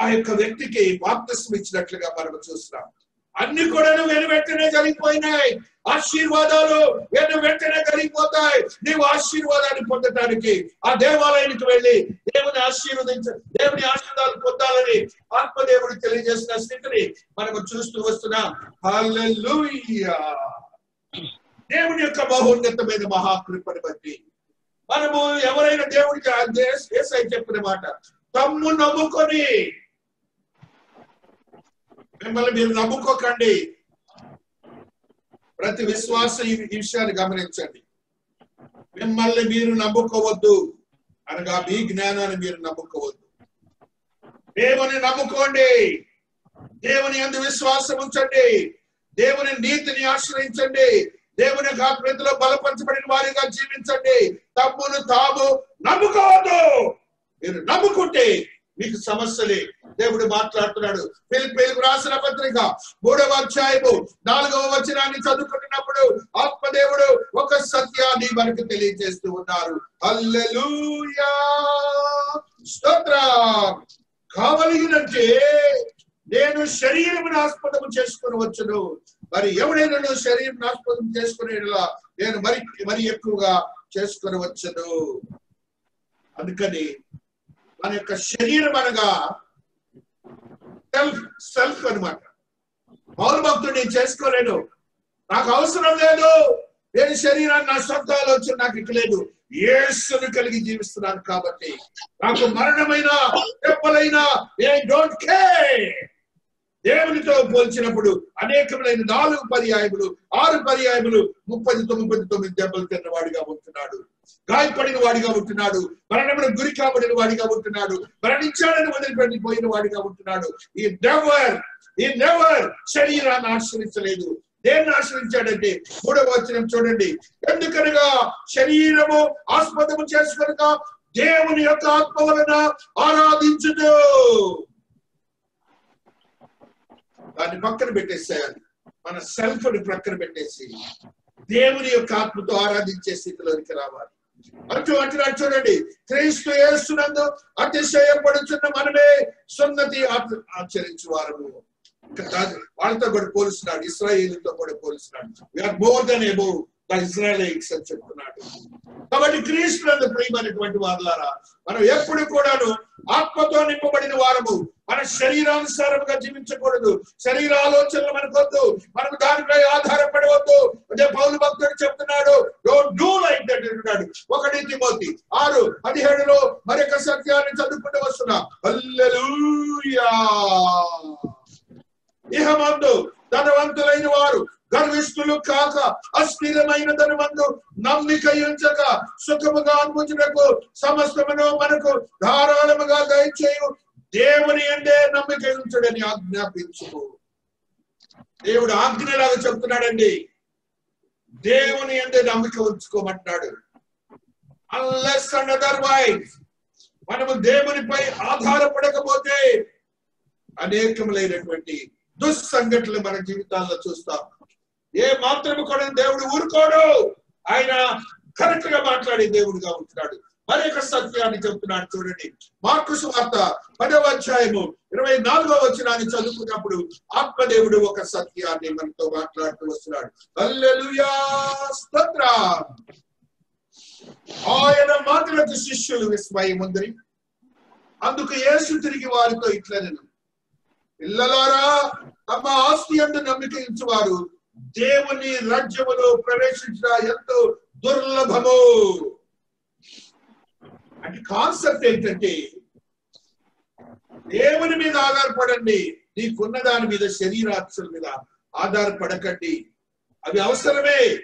ఆ యొక్క వ్యక్తికి బాప్తిసం ఇచ్చినట్లుగా మనం చూస్తున్నాం. అన్ని కూడా వెను వెంటనే జరిగిపోయినాయి. ఆశీర్వాదాలు వెను వెంటనే జరిగిపోతాయి. నీవు ఆశీర్వాదాన్ని పొందటానికి ఆ దేవాలయానికి వెళ్ళి దేవుని ఆశీర్వదించ దేవుని ఆశీర్వాదాలు పొందాలని ఆత్మదేవుడు తెలియజేసిన స్థితిని మనము చూస్తూ వస్తున్నాం. దేవుని యొక్క బహోన్నతమైన మహాకృపను బట్టి. మనము ఎవరైనా దేవుడికి ఏసై చెప్పిన మాట తమ్ము నమ్ముకొని మిమ్మల్ని మీరు నమ్ముకోకండి. ప్రతి విశ్వాస ఈ ఈ విషయాన్ని గమనించండి. మిమ్మల్ని మీరు నమ్ముకోవద్దు అనగా మీ జ్ఞానాన్ని మీరు నమ్ముకోవద్దు. దేవుని నమ్ముకోండి. దేవుని అందు విశ్వాసం ఉంచండి. దేవుని నీతిని ఆశ్రయించండి. దేవుని యొక్క ఆత్మీయతలో బలపరచబడిన వారిగా జీవించండి. తమ్మును తాము నమ్ముకోవద్దు. మీరు నమ్ముకుంటే మీకు సమస్యలే. దేవుడు మాట్లాడుతున్నాడు. పిలిపిలకు రాసిన పత్రిక మూడవ అధ్యాయము నాలుగవ వచనాన్ని చదువుకుంటున్నప్పుడు ఆత్మదేవుడు ఒక సత్యాన్ని మనకు తెలియజేస్తూ ఉన్నారు. హల్లెలూయా! స్తోత్రం! కావలిగినంటే నేను శరీరమును ఆస్పదము చేసుకుని వచ్చును. మరి ఎవడైనా శరీరం నాశనం చేసుకునేలా నేను మరి మరి ఎక్కువగా చేసుకొని వచ్చను. అందుకని మన యొక్క శరీరం అనగా సెల్ఫ్ సెల్ఫ్ అనమాట పౌరు భక్తుడు నేను చేసుకోలేను. నాకు అవసరం లేదు. నేను శరీరాన్ని నా సొంత ఆలోచన నాకు ఇక లేదు. యేసును కలిగి జీవిస్తున్నాను కాబట్టి నాకు మరణమైన దెబ్బలైనా ఐ డోంట్ కేర్ దేవునితో పోల్చినప్పుడు అనేకమైన నాలుగు పర్యాయములు ఆరు పర్యాయములు ముప్పై తొమ్మిది తొమ్మిది దెబ్బలు తిన్న వాడిగా ఉంటున్నాడు. గాయపడిన వాడిగా ఉంటున్నాడు. మరణమును గురి కాబడిన వాడిగా ఉంటున్నాడు. మరణించాడని వదిలిపెట్టి పోయిన వాడిగా ఉంటున్నాడు. ఈ నెవర్ ఈ నెవర్ శరీరాన్ని ఆశ్రయించలేదు. దేన్ని ఆశ్రయించాడంటే మూడవ వచనం చూడండి. ఎందుకనగా శరీరము ఆస్పదము చేసుకనుక దేవుని యొక్క ఆత్మ వలన ఆరాధించుతూ దాన్ని పక్కన పెట్టేసేయాలి మన సెల్ఫ్ని పక్కన పెట్టేసి దేవుని యొక్క ఆత్మతో ఆరాధించే స్థితిలోనికి రావాలి. అంటూ అంటున్నాడు చూడండి. క్రీస్తు యేసునందు అతిశయపడుచున్న మనమే సున్నతి ఆచరించు వారము కాదు, వాళ్ళతో కూడా పోలుస్తున్నాడు. ఇస్రాయేలీతో కూడా పోలుస్తున్నాడు. We are more than above the Israelites అని చెప్తున్నాడు. కాబట్టి క్రీస్తునందు ప్రియమైనటువంటి వారులారా మనం ఎప్పుడు కూడాను ఆత్మతో నింపబడిన వారము మన శరీరానుసారముగా జీవించకూడదు. శరీర ఆలోచనలు మనకొద్దు. మనం దానిపై ఆధారపడవద్దు అదే పౌలు భక్తుడు చెప్తున్నాడు డోంట్ డూ లైక్ దట్ అంటున్నాడు. ఒకటి తిమోతి ఆరు పదిహేడులో మరొక సత్యాన్ని చదువుకుంటూ వస్తున్నా. ఇహమందు ధనవంతులైన వారు గర్విష్ఠులు కాక అస్థిరమైన ధనమందు నమ్మిక ఉంచక సుఖముగా అనుభూతులకు సమస్తమును మనకు ధారాళముగా దయచేయు. దేవుని అంటే నమ్మిక ఉంచడని ఆజ్ఞాపించుకో దేవుడు ఆజ్ఞలాగా చెప్తున్నాడండి. దేవుని అంటే నమ్మిక ఉంచుకోమంటాడు అన్లెస్ అండ్ అదర్వైజ్ మనము దేవునిపై ఆధారపడకపోతే అనేకములైనటువంటి దుస్సంఘటనలు మన జీవితాల్లో చూస్తాం. ఏ మాత్రము కూడా దేవుడు ఊరుకోడు. ఆయన కరెక్ట్గా మాట్లాడే దేవుడుగా ఉంటున్నాడు. మరి ఒక సత్యాన్ని చెప్తున్నాడు చూడండి. మార్కు వార్త పదవ అధ్యాయము ఇరవై నాలుగో వచ్చినాన్ని చదువుకున్నప్పుడు ఆత్మదేవుడు ఒక సత్యాన్ని మనతో మాట్లాడుతూ వస్తున్నాడు. ఆయన మాటలకు శిష్యులు విస్మయముందరి అందుకు యేసు తిరిగి వారితో ఇట్లనెను. పిల్లలారా తమ ఆస్తి అందు నమ్మిక ఇచ్చువారు దేవుని రాజ్యములో ప్రవేశించిన ఎంతో దుర్లభము. అంటే కాన్సెప్ట్ ఏంటంటే దేవుని మీద ఆధారపడండి నీకున్న దాని మీద శరీరాక్షల మీద ఆధారపడకండి. అవి అవసరమే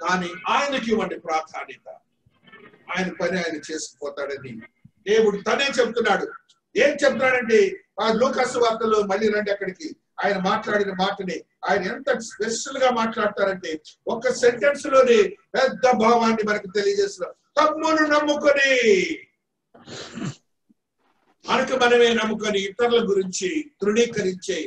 కానీ ఆయనకి ఇవ్వండి ప్రాధాన్యత. ఆయన పని ఆయన చేసుకుపోతాడని. దేవుడు తనే చెప్తున్నాడు. ఏం చెప్తున్నాడంటే ఆ లోకాసు వార్తలో మళ్ళీ రండి అక్కడికి. ఆయన మాట్లాడిన మాటని ఆయన ఎంత స్పెషల్గా మాట్లాడతారంటే ఒక సెంటెన్స్లోనే పెద్ద భావాన్ని మనకు తెలియజేస్తున్నారు తమ్మును నమ్ముకొని మనకు మనమే నమ్ముకొని ఇతరుల గురించి తృణీకరించే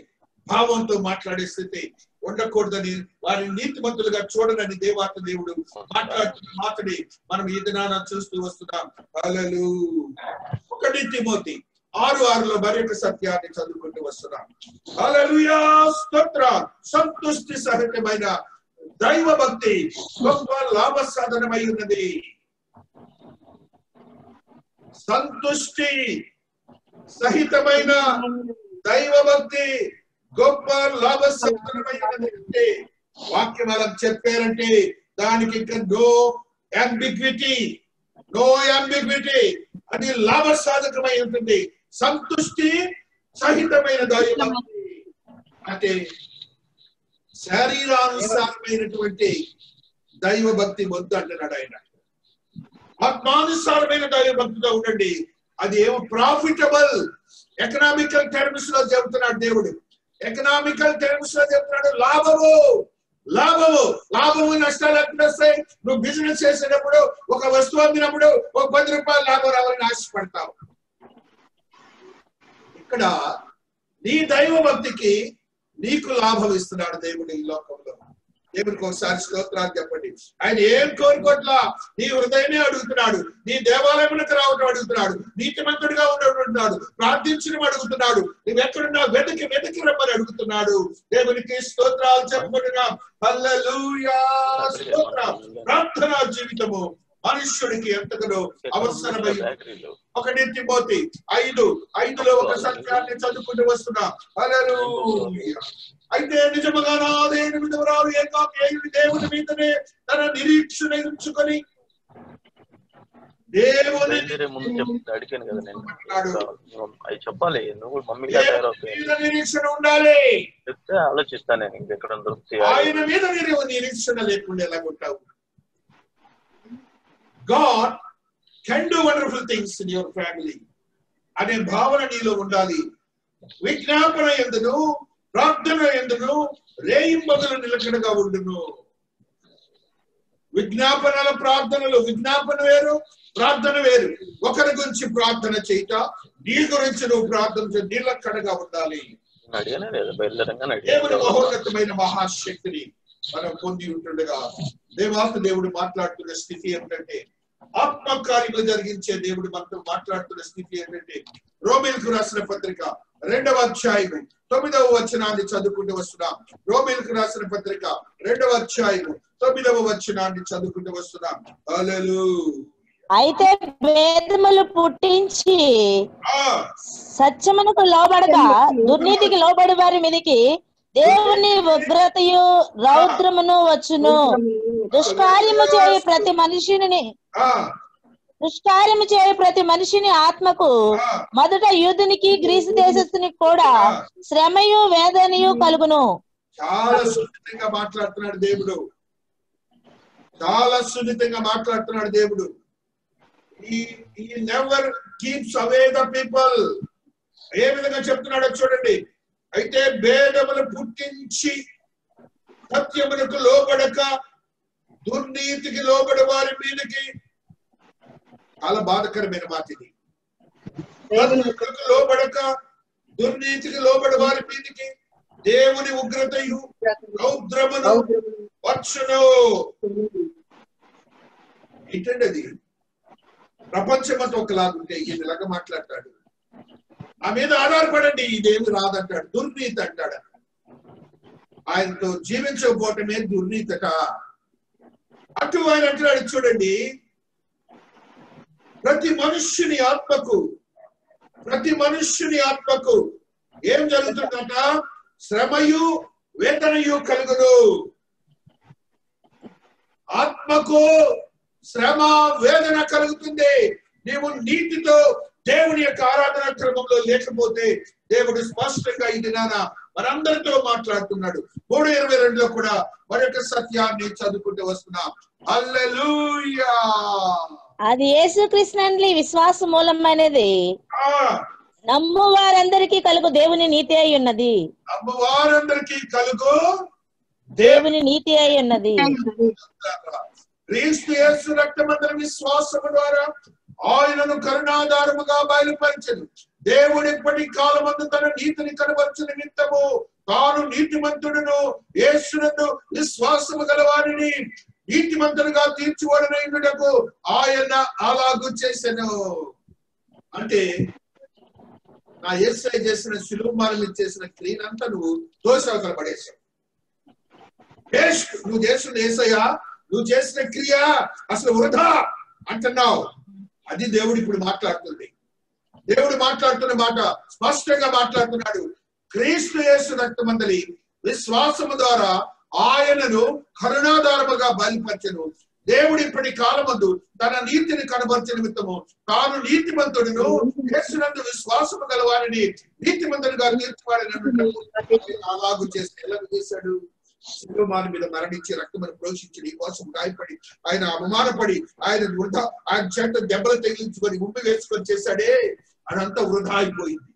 భావంతో మాట్లాడే స్థితి ఉండకూడదని వారిని నీతిమంతులుగా చూడనని దేవాత దేవుడు మాట్లాడుతున్న మాటని మనం ఈ దినాన చూస్తూ వస్తున్నాం. హల్లెలూ ఒకటి తిమోతి ఆరు ఆరులో మరొక సత్యాన్ని చదువు వస్తున్నాం. హల్లెలూయా స్తోత్ర. సంతుష్టి సహితమైన దైవ భక్తి గొప్ప లాభ సాధనమై ఉన్నది. సంతుష్టి సహితమైన దైవ భక్తి గొప్ప లాభ సాధనమై సాధనమైనది వాక్యం అలా చెప్పారంటే దానికి ఇంకా నో అంబిగ్విటీ నో అంబిగ్విటీ అది లాభ సాధకమై ఉంటుంది. సంతుష్టి సహితమైన దైవ భక్తి అంటే శారీరానుసారమైనటువంటి దైవ భక్తి వద్దు అంటున్నాడు ఆయన. ఆత్మానుసారమైన దైవ భక్తితో ఉండండి. అది ఏమో ప్రాఫిటబుల్ ఎకనామికల్ టర్మ్స్లో చెబుతున్నాడు దేవుడు. ఎకనామికల్ టర్మ్స్లో చెప్తున్నాడు లాభము లాభము లాభము నష్టాలు ఎక్కడ వస్తాయి? నువ్వు బిజినెస్ చేసేటప్పుడు ఒక వస్తువు అమ్మినప్పుడు ఒక పది రూపాయలు లాభం రావాలని ఆశపడతావు. ఇక్కడ నీ దైవ భక్తికి నీకు లాభం ఇస్తున్నాడు దేవుడు ఈ లోకంలో. దేవుడికి ఒకసారి స్తోత్రాలు చెప్పండి. ఆయన ఏం కోరుకోట్లా నీ హృదయమే అడుగుతున్నాడు. నీ దేవాలయములకు రావడం అడుగుతున్నాడు. నీతిమంతుడిగా ఉండడు ప్రార్థించడం అడుగుతున్నాడు. నువ్వెక్కడున్నా వెతికి వెతికి రమ్మని అడుగుతున్నాడు. దేవునికి స్తోత్రాలు చెప్పుకుంటున్నాం స్తోత్రం. ప్రార్థనా జీవితము. మనుష్యుడికి ఎంతగానో అవసరమై ఒకటి తిమోతి ఐదు ఐదులో ఒక సత్యాన్ని చదువుకుంటూ వస్తున్నా. హల్లెలూయా. అయితే నిజముగా నా దేవుని విధవరాలు ఏకాకేయుడి దేవుని మీదనే తన నిరీక్షణ ఉంచుకొని దేవుని అడిగాను కదా నేను. అవి చెప్పాలి నువ్వు మీద నిరీక్షణ ఉండాలి. చెప్తే ఆలోచిస్తాను నేను ఇంకెక్కడ దొరుకుతాయి ఆయన మీద నిరీక్షణ లేకుండా ఎలా ఉంటావు? God can do wonderful things in your family అనే భావన నీలో ఉండాలి. విజ్ఞాపన ఎందును ప్రార్థన ఎందును రేయింబదులు నిలకడగా ఉండును. విజ్ఞాపనల ప్రార్థనలు విజ్ఞాపన వేరు ప్రార్థన వేరు. ఒకరి గురించి ప్రార్థన చేయట నీ గురించి నువ్వు ప్రార్థన నిలకడగా ఉండాలి. దేవుని మహోన్నతమైన మహాశక్తిని మనం పొంది ఉంటుండగా. దేవాకు దేవుడు మాట్లాడుతున్న స్థితి ఏమిటంటే ఆత్మ కార్యములు జరిగించే దేవుడు మనతో మాట్లాడుతున్న స్థితి ఏంటంటే రోమిల్కు రాసిన పత్రిక రెండవ అధ్యాయము తొమ్మిదవ వచనాన్ని చదువుకుంటూ వస్తున్నాం. రోమిల్కు రాసిన పత్రిక రెండవ అధ్యాయము తొమ్మిదవ వచనాన్ని చదువుకుంటూ వస్తున్నాం. హల్లెలూయా. అయితే భేదములు పుట్టించి ఆ. సత్యమునకు లోబడక దుర్నీతికి లోబడి వారి మీదకి దేవుని ఉగ్రతయు రౌద్రమును వచ్చును. దుష్కార్యము చేయు ప్రతి మనిషిని. దుష్కార్యము చేయు ప్రతి మనిషిని ఆత్మకు. మొదట యూదునికి గ్రీసు దేశస్తునికి కూడా శ్రమయు వేదనయు కలుగును. చాలా సున్నితంగా మాట్లాడుతున్నాడు దేవుడు. చాలా సున్నితంగా మాట్లాడుతున్నాడు దేవుడు. He never keeps away the people. ఏ విధంగా చెప్తున్నాడో చూడండి. అయితే భేదములు పుట్టించి సత్యములకు లోబడక దుర్నీతికి లోబడి వారి మీదకి చాలా బాధకరమైన మాట ఇది. లోబడక దుర్నీతికి లోబడి వారి మీదకి దేవుని ఉగ్రతయు రౌద్రమును వచ్చును. ఏంటండి అది? ప్రపంచమంతా ఒకలాగుంటే ఈయన ఇలాగ మాట్లాడతాడు. ఆ మీద ఆధారపడండి ఇదేమి రాదంటాడు దుర్నీతి అంటాడు. ఆయనతో జీవించకపోవటమే దుర్నీతట అటు ఆయన అంటున్నాడు చూడండి ప్రతి మనుష్యుని ఆత్మకు ప్రతి మనుష్యుని ఆత్మకు ఏం జరుగుతుందట? శ్రమయు వేతనయు కలుగును. ఆత్మకు శ్రమ వేదన కలుగుతుంది. నీవు నీతితో దేవుని యొక్క ఆరాధన క్రమంలో లేకపోతే దేవుడు స్పష్టంగా ఈ దినాన మనందరితో మాట్లాడుతున్నాడు. మూడు ఇరవై రెండులో కూడా మరి యొక్క సత్యాన్ని చదువుకుంటూ వస్తున్నాం. అది యేసుకృష్ణండ్లి విశ్వాస మూలమైనది. నమ్ము వారందరికీ కలుగు దేవుని నీతి అయి ఉన్నది. అమ్మవారందరికీ కలుగు దేవుని నీతి అయి ఉన్నది. క్రీస్తు యేసు రక్తమందరి విశ్వాసము ద్వారా ఆయనను కరుణాధారముగా బయలుపరిచను. దేవుడు ఇప్పటి కాలమందు తన నీతిని కనబరచు నిమిత్తము తాను నీతిమంతుడును యేసునందు విశ్వాసము గలవారిని నీతిమంతుడుగా తీర్చువాడనైనటకు ఆయన అలాగు చేశాను అంటే నా ఏసై చేసిన సులుమాల మీద చేసిన క్రియనంతా నువ్వు దోషాలు పడేశావు నువ్వు చేసిన ఏసయ్యా నువ్వు చేసిన క్రియ అసలు వృధా అంటున్నావు. అది దేవుడు ఇప్పుడు మాట్లాడుతుంది. దేవుడు మాట్లాడుతున్న మాట స్పష్టంగా మాట్లాడుతున్నాడు. క్రీస్తు యేసు రక్తమందలి విశ్వాసము ద్వారా ఆయనను కరుణాధారముగా బయలుపరచను. దేవుడు ఇప్పటి కాలమందు తన నీతిని కనబరిచిన నిమిత్తము తాను నీతిమంతుడును యేసునందు విశ్వాసము గలవారిని నీతిమంతుడుగా తీర్చువాడని అలాగు చేసి ఎలా చేశాడు. శిలుమాని మీద మరణించి రక్తమని ప్రోషించి నీ కోసం గాయపడి ఆయన అవమానపడి ఆయన వృధా ఆయన చెంత దెబ్బలు తగిలించుకొని ఉమ్మి వేసుకొని చేశాడే అదంతా వృధా అయిపోయింది.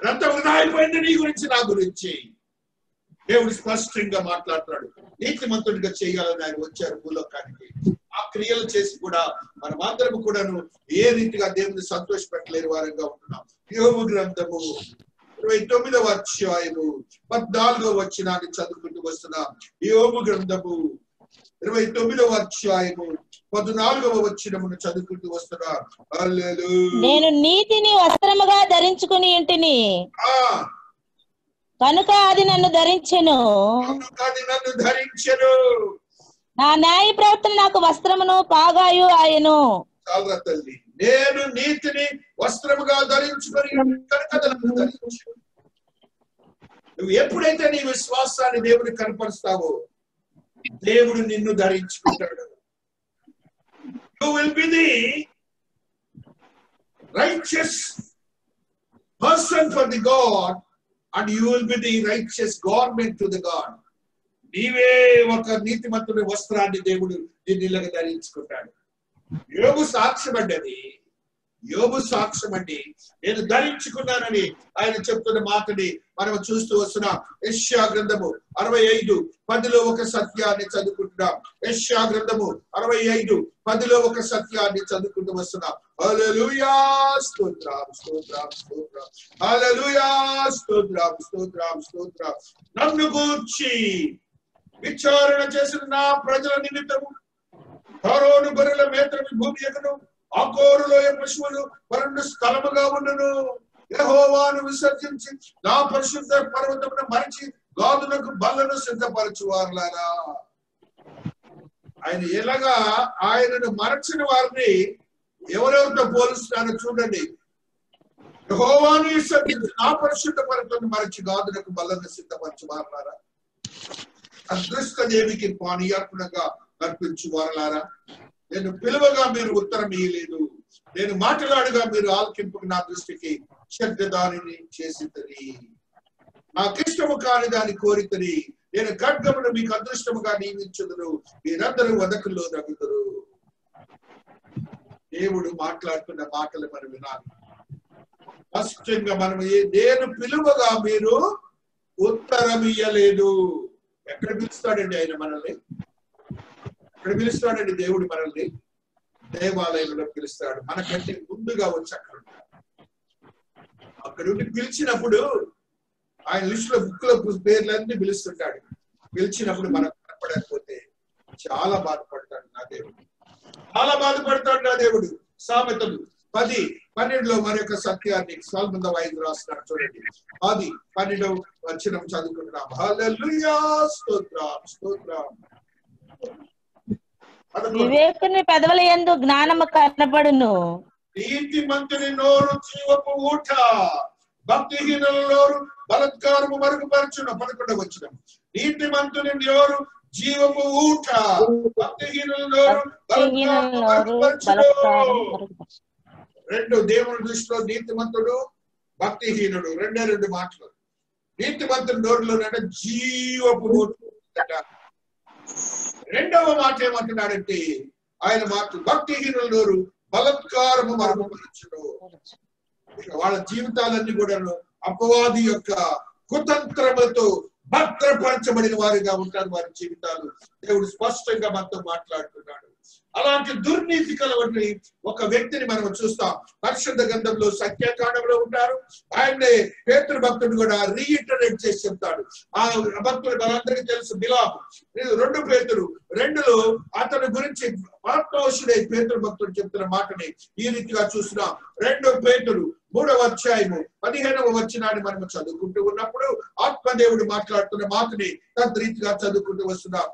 అదంతా వృధా అయిపోయింది నీ గురించి నా గురించి. దేవుడు స్పష్టంగా మాట్లాడుతున్నాడు. నీతిమంతుడిగా చేయాలని ఆయన వచ్చారు భూలోకానికి. ఆ క్రియలు చేసి కూడా మనమందరం కూడాను ఏ రీతిగా దేవుని సంతోషపెట్టలేని వారంగా ఉంటున్నాం. యోగు గ్రంథము ఇరవై తొమ్మిదవ అధ్యాయము పద్నాలుగవ వచ్చినాన్ని చదువుకుంటూ వస్తున్నాం. యోగు గ్రంథము ఇరవై తొమ్మిదవ అధ్యాయము పద్నాలుగవ వచ్చినమును చదువుకుంటూ వస్తున్నాం. నేను నీతిని వస్త్రముగా ధరించుకుని ఇంటిని. ఆ, కనుక అది నన్ను ధరించెను. అది నన్ను ధరించెను. నా న్యాయ ప్రవర్తన నాకు వస్త్రమును పాగాయు ఆయను. చాలా తల్లి. నేను నీతిని వస్త్రముగా ధరించుకొని కనుక అది నువ్వు ఎప్పుడైతే నీ విశ్వాసాన్ని దేవుడికి కనపరుస్తావో దేవుడు నిన్ను ధరించుకుంటాడు. You will be the righteous person for the God and you will be the righteous government to the God నీవే ఒక నీతిమంతుడి వస్త్రాన్ని దేవుడు నిన్నిలాగా ధరించుకుంటాడు. యోగు సాక్ష్యమండి యోగు సాక్ష్యం అండి. నేను ధరించుకున్నానని ఆయన చెప్తున్న మాటని మనం చూస్తూ వస్తున్నాం. యష్యా గ్రంథము అరవై ఐదు పదిలో ఒక సత్యాన్ని చదువుకుంటున్నాం. యష్యా గ్రంథము అరవై ఐదు పదిలో ఒక సత్యాన్ని చదువుకుంటూ వస్తున్నాం. హల్లెలూయా స్తోత్రం స్తోత్రం స్తోత్రం. హల్లెలూయా స్తోత్రం స్తోత్రం స్తోత్రం. నన్ను గూర్చి విచారణ చేసిన నా ప్రజల నిమిత్తము ఫరోను గొర్రెల మేత్రమి భూమి ఎగును ఆకోరులోయ పశువులు పరుడు స్థలముగా ఉండును యహోవాను విసర్జించి నా పరిశుద్ధ పర్వతమును మరిచి గాదులకు బల్లను సిద్ధపరచు వారులారా ఆయన ఎలాగా ఆయనను మరచిన వారిని ఎవరెవరితో పోలుస్తున్నారో చూడండి. యహోవాను విసర్జించి నా పరిశుద్ధ పర్వతమును మరిచి గాదులకు బల్లను సిద్ధపరచు వారులారా అదృష్ట దేవికి పానీయార్పణగా అర్పించు వారలారా. నేను పిలువగా మీరు ఉత్తరం ఇయ్యలేదు. నేను మాట్లాడుగా మీరు ఆలకింపుకు నా దృష్టికి శబ్దదానిని చేసిందని నాకిష్టము కాని దాని కోరితని నేను ఖడ్గమును మీకు అదృష్టముగా నియమించుదును మీరందరూ వదకుల్లో నగుదురు దేవుడు మాట్లాడుతున్న మాటలు మనం వినాలి. స్పష్టంగా మనం నేను పిలువగా మీరు ఉత్తరం ఇయ్యలేదు. ఎక్కడ పిలుస్తాడండి ఆయన మనల్ని? ఇక్కడ పిలుస్తాడండి దేవుడు మనల్ని. దేవాలయంలో పిలుస్తాడు. మనకంటే ముందుగా వచ్చి అక్కడ ఉంటాడు. అక్కడ ఉండి పిలిచినప్పుడు ఆయన లిస్ట్ బుక్ల పేర్లన్నీ పిలుస్తుంటాడు. పిలిచినప్పుడు మనకు కనపడకపోతే చాలా బాధపడతాడు నా దేవుడు. చాలా బాధపడతాడు నా దేవుడు. సామెతలు పది పన్నెండులో మరొక సత్యాన్ని స్వల్మంద వైద్యు రాస్తున్నాడు చూడండి. పది పన్నెండు వచ్చిన చదువుకుంటున్నాం. స్తోత్రం స్తోత్రం. వివేకుని పెదవుల యందు జ్ఞానము కనపడును నీతి మంతుని నోరు జీవపు ఊట. భక్తిహీనుల నోరు బలత్కారము మరుగుపరచును. పదకొండ వచ్చిన నీతి మంతుని నోరు జీవపు ఊట. భక్తిహీనుల నోరు. రెండు దేవుని దృష్టిలో నీతిమంతుడు భక్తిహీనుడు. రెండే రెండు మాటలు. నీతిమంతుడి నోరులోనంటే జీవపు ఊట. రెండవ మాట ఏమంటున్నాడంటే ఆయన మాట భక్తిహీనులు నోరు బలత్కారము మరుగుపరచడు వాళ్ళ జీవితాలన్నీ కూడా అపవాది యొక్క కుతంత్రములతో భద్రపరచబడిన వారిగా ఉంటారు వారి జీవితాలు. దేవుడు స్పష్టంగా మనతో మాట్లాడుతున్నాడు. అలాంటి దుర్నీతి కలవంటి ఒక వ్యక్తిని మనం చూస్తాం. పరిశుద్ధ గంధంలో సత్యాకాండంలో ఉంటారు. ఆయన్నే పేతృ భక్తుడు కూడా రీఇటరేట్ చేసి చెప్తాడు. ఆ భక్తుడు మనందరికీ తెలుసు బిలాబు. రెండు పేతుడు రెండులో అతని గురించి ఆత్మవశుడై పేతుడు భక్తుడు చెప్తున్న మాటని ఈ రీతిగా చూస్తున్నాం. రెండో పేతుడు మూడవ అధ్యాయము పదిహేనవ వచ్చినాన్ని మనం చదువుకుంటూ ఉన్నప్పుడు ఆత్మదేవుడు మాట్లాడుతున్న మాటని తద్రీతిగా చదువుకుంటూ వస్తున్నాం.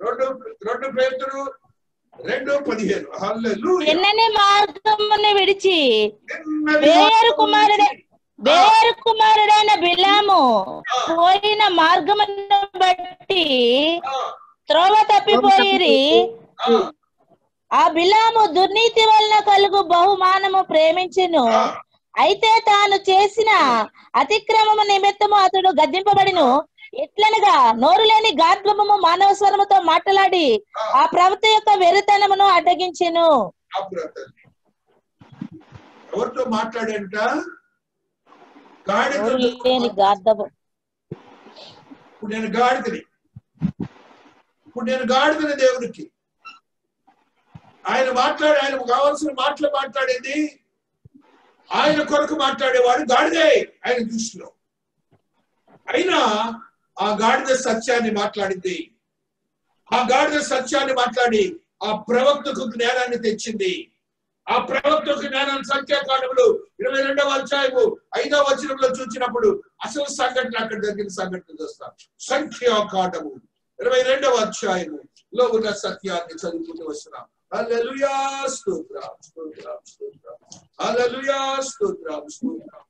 రెండు రెండు రెండు పదిహేను. ఎన్నని మార్గముని విడిచి బేయరు కుమారుడే బేయరు కుమారుడైన బిలాము పోయిన మార్గమును బట్టి త్రోవ తప్పిపోయిరి. ఆ, బిలాము దుర్నీతి వలన కలుగు బహుమానము ప్రేమించెను. అయితే తాను చేసిన అతిక్రమము నిమిత్తము అతడు గద్దింపబడిను. ఎట్లనగా నోరు లేని గాద్వము మానవ స్వరముతో మాట్లాడి ఆ. ప్రవక్త యొక్క వెరితనమును అడ్డగించెను. ఎవరితో మాట్లాడంట ఇప్పుడు నేను గాడిదని. ఇప్పుడు నేను గాడిదని దేవునికి. ఆయన మాట్లాడి ఆయన కావాల్సిన మాటలు మాట్లాడేది ఆయన కొరకు మాట్లాడేవాడు గాడిదే ఆయన దృష్టిలో. అయినా ఆ గాడిద సత్యాన్ని మాట్లాడింది. ఆ గాడిద సత్యాన్ని మాట్లాడి ఆ ప్రవక్తకు జ్ఞానాన్ని తెచ్చింది. ఆ ప్రవక్తకు జ్ఞానం సంఖ్యాకాండములు ఇరవై రెండవ అధ్యాయము ఐదవ వచనంలో చూసినప్పుడు అసలు సంఘటన అక్కడ జరిగిన సంఘటన చూస్తాం. సంఖ్యాకాండము ఇరవై రెండవ అధ్యాయము లో ఉన్న సత్యాన్ని చదువుకుంటూ వస్తున్నాం. హల్లెలూయా స్తోత్రం స్తోత్రం స్తోత్రం. హల్లెలూయా స్తోత్రం స్తోత్రం.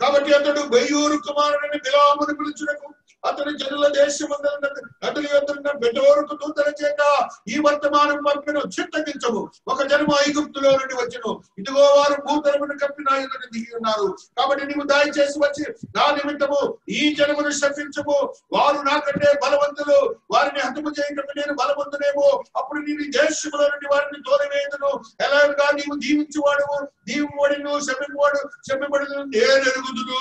కాబట్టి అతడు బయ్యూరు కుమారుడని బిలాముని పిలుచుటకు అతని జనుల దేశమందున నదుల బిడ్డ వరకు దూతల చేత ఈ వర్తమానం పంపిన చిత్తగించము ఒక జన్మ ఐగుప్తులో నుండి వచ్చును. ఇదిగో వారు భూతలమును కప్పి నా దిగి ఉన్నారు. కాబట్టి నీవు దయచేసి చేసి వచ్చి నా నిమిత్తము ఈ జనమును శపించము. వారు నాకంటే బలవంతులు. వారిని హతము చేయటం నేను బలవంతునేమో అప్పుడు నేను ఈ దేశములో నుండి వారిని తోలివేయదును ఎలాగా నీవు దీవించువాడు దీవువాడిను శపించువాడు శపింపడిను నేను ఎరుగుదును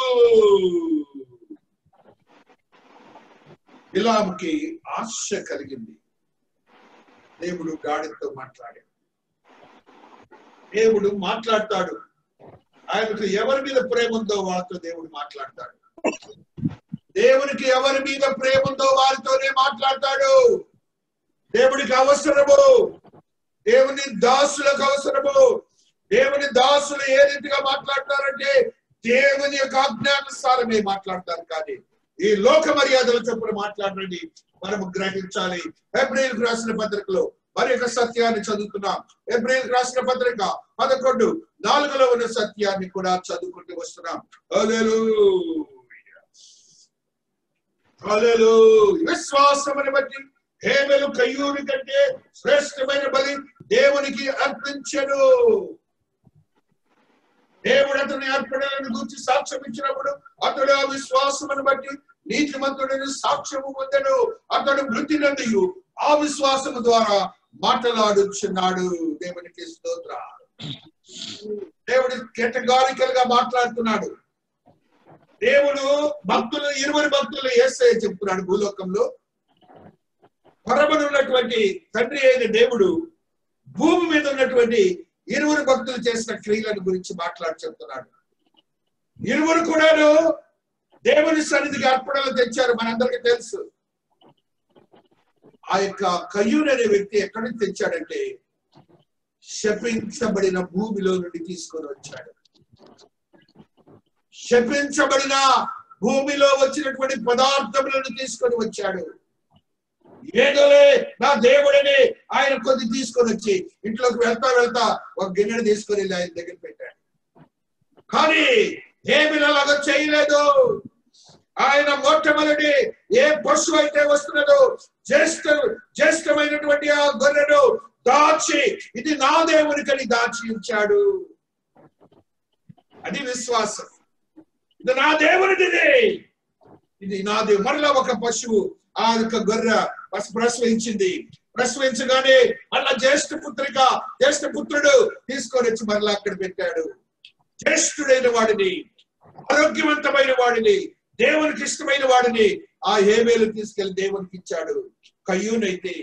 బిలాముకి ఆశ కలిగింది. దేవుడు గాడితో మాట్లాడాడు. దేవుడు మాట్లాడతాడు. ఆయనకు ఎవరి మీద ప్రేమ ఉందో వాళ్ళతో దేవుడు మాట్లాడతాడు. దేవునికి ఎవరి మీద ప్రేమ ఉందో వారితోనే మాట్లాడతాడు. దేవుడికి అవసరము. దేవుని దాసులకు అవసరము. దేవుని దాసులు ఏ రీతిగా మాట్లాడతారంటే దేవుని యొక్క అజ్ఞానుసారమే మాట్లాడతారు కానీ ఈ లోక మర్యాదల చొప్పున మాట్లాడండి. మనము గ్రహించాలి. ఏప్రిల్ రాసిన పత్రికలో మరి యొక్క సత్యాన్ని చదువుతున్నాం. ఏప్రిల్ రాసిన పత్రిక పదకొండు నాలుగులో ఉన్న సత్యాన్ని కూడా చదువుకుంటూ వస్తున్నాం. హల్లెలూయా. హల్లెలూయా. విశ్వాసముని బట్టి హేమలు కయ్యూరి కంటే శ్రేష్టమైన బలి దేవునికి అర్పించను. దేవుడు అతని అర్పణలను గురించి సాక్ష్యం ఇచ్చినప్పుడు అతడు ఆ విశ్వాసమును బట్టి నీతిమంతుడిని సాక్ష్యము పొందడు అతడు మృతి నందు ఆ విశ్వాసము ద్వారా మాట్లాడుచున్నాడు. దేవునికి స్తోత్ర. దేవుడు కేటగారికల్గా మాట్లాడుతున్నాడు. దేవుడు భక్తులు ఇరువురు భక్తులు ఏసే చెప్తున్నాడు భూలోకంలో. పరమనున్నటువంటి తండ్రి అయిన దేవుడు భూమి మీద ఉన్నటువంటి ఇరువురు భక్తులు చేసిన క్రియలను గురించి మాట్లాడు చెప్తున్నాడు. ఇరువురు కూడాను దేవుని సన్నిధికి అర్పణలు తెచ్చారు మనందరికీ తెలుసు. ఆ యొక్క కయ్యూరు అనే వ్యక్తి ఎక్కడి నుంచి తెచ్చాడంటే శపించబడిన భూమిలో నుండి తీసుకొని వచ్చాడు. శపించబడిన భూమిలో వచ్చినటువంటి పదార్థములను తీసుకొని వచ్చాడు. ఏదోలే నా దేవుడని ఆయన కొద్ది తీసుకొని వచ్చి ఇంట్లోకి వెళ్తా వెళ్తా ఒక గిన్నెను తీసుకొని వెళ్ళి ఆయన దగ్గర పెట్టాడు. కానీ ఏమి అలాగా చేయలేదు. ఆయన మొట్టమొదటి ఏ పశువు అయితే వస్తున్నదో జ్యేష్ఠ జ్యేష్ఠమైనటువంటి ఆ గొర్రెను దాచి ఇది నా దేవునికని దాచి ఉంచాడు. అది విశ్వాసం. ఇది నా దేవునిది. ఇది నా దేవుడు మరలా ఒక పశువు ఆ యొక్క గొర్రె ప్రసవించింది. ప్రసవించగానే మళ్ళా జ్యేష్ఠ పుత్రిక జ్యేష్ఠ పుత్రుడు తీసుకొని వచ్చి మరలా అక్కడ పెట్టాడు. జ్యేష్ఠుడైన వాడిని ఆరోగ్యవంతమైన వాడిని దేవునికి ఇష్టమైన వాడిని ఆ హేమేలు తీసుకెళ్ళి దేవునికి ఇచ్చాడు. కయ్యూనైతే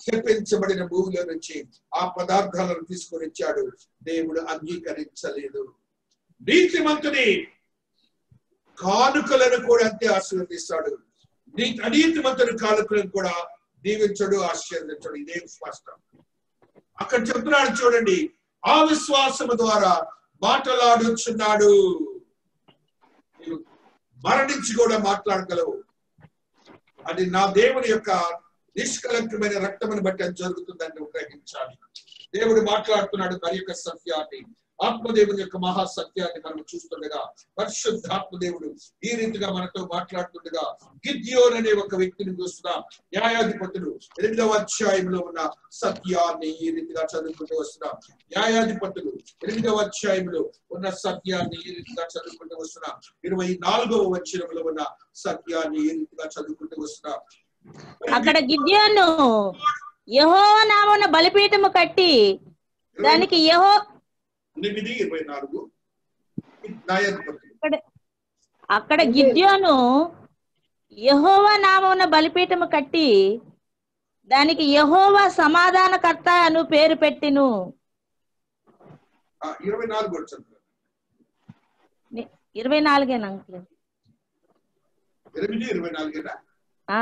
చెప్పించబడిన భూమిలో నుంచి ఆ పదార్థాలను తీసుకొని ఇచ్చాడు దేవుడు అంగీకరించలేదు. నీతిమంతుని కానుకలను కూడా అంతే ఆశీర్వదిస్తాడు. నీ అనీతిమంతుని కానుకలను కూడా దీవించడు ఆశీర్వదించడు. ఇదే స్పష్టం అక్కడ చెప్తున్నాడు చూడండి ఆ విశ్వాసము ద్వారా మాట్లాడుచున్నాడు. నీవు మరణించి కూడా మాట్లాడగలవు. అది నా దేవుని యొక్క నిష్కలంకమైన రక్తమును బట్టి అది జరుగుతుందని నువ్వు గ్రహించాలి. దేవుడు మాట్లాడుతున్నాడు మరి యొక్క సత్యాన్ని. ఆత్మదేవుని యొక్క మహా సత్యాన్ని మనం చూస్తుండగా పరిశుద్ధాత్మ ఆత్మదేవుడు ఈ రీతిగా మనతో మాట్లాడుతుండగా గిద్యోన్ అనే ఒక వ్యక్తిని చూస్తున్నాం. న్యాయాధిపతులు ఎనిమిదవ అధ్యాయంలో ఉన్న సత్యాన్ని ఈ రీతిగా చదువుకుంటూ వస్తున్నాం. న్యాయాధిపతులు ఎనిమిదవ అధ్యాయంలో ఉన్న సత్యాన్ని ఈ రీతిగా చదువుకుంటూ వస్తున్నాం. ఇరవై నాలుగవ వచనంలో ఉన్న సత్యాన్ని ఈ రీతిగా చదువుకుంటూ వస్తున్నాం. అక్కడ గిద్యోను యహో నామన బలిపీఠము కట్టి దానికి యహో ఎనిమిది ఇరవై నాలుగు అక్కడ గిద్యోను యహోవా నామమున బలిపీఠము కట్టి దానికి యహోవా సమాధానకర్త అను పేరు పెట్టిను. ఇరవై నాలుగు ఇరవై నాలుగేనా అంకుల్? ఎనిమిది ఇరవై నాలుగేనా? ఆ.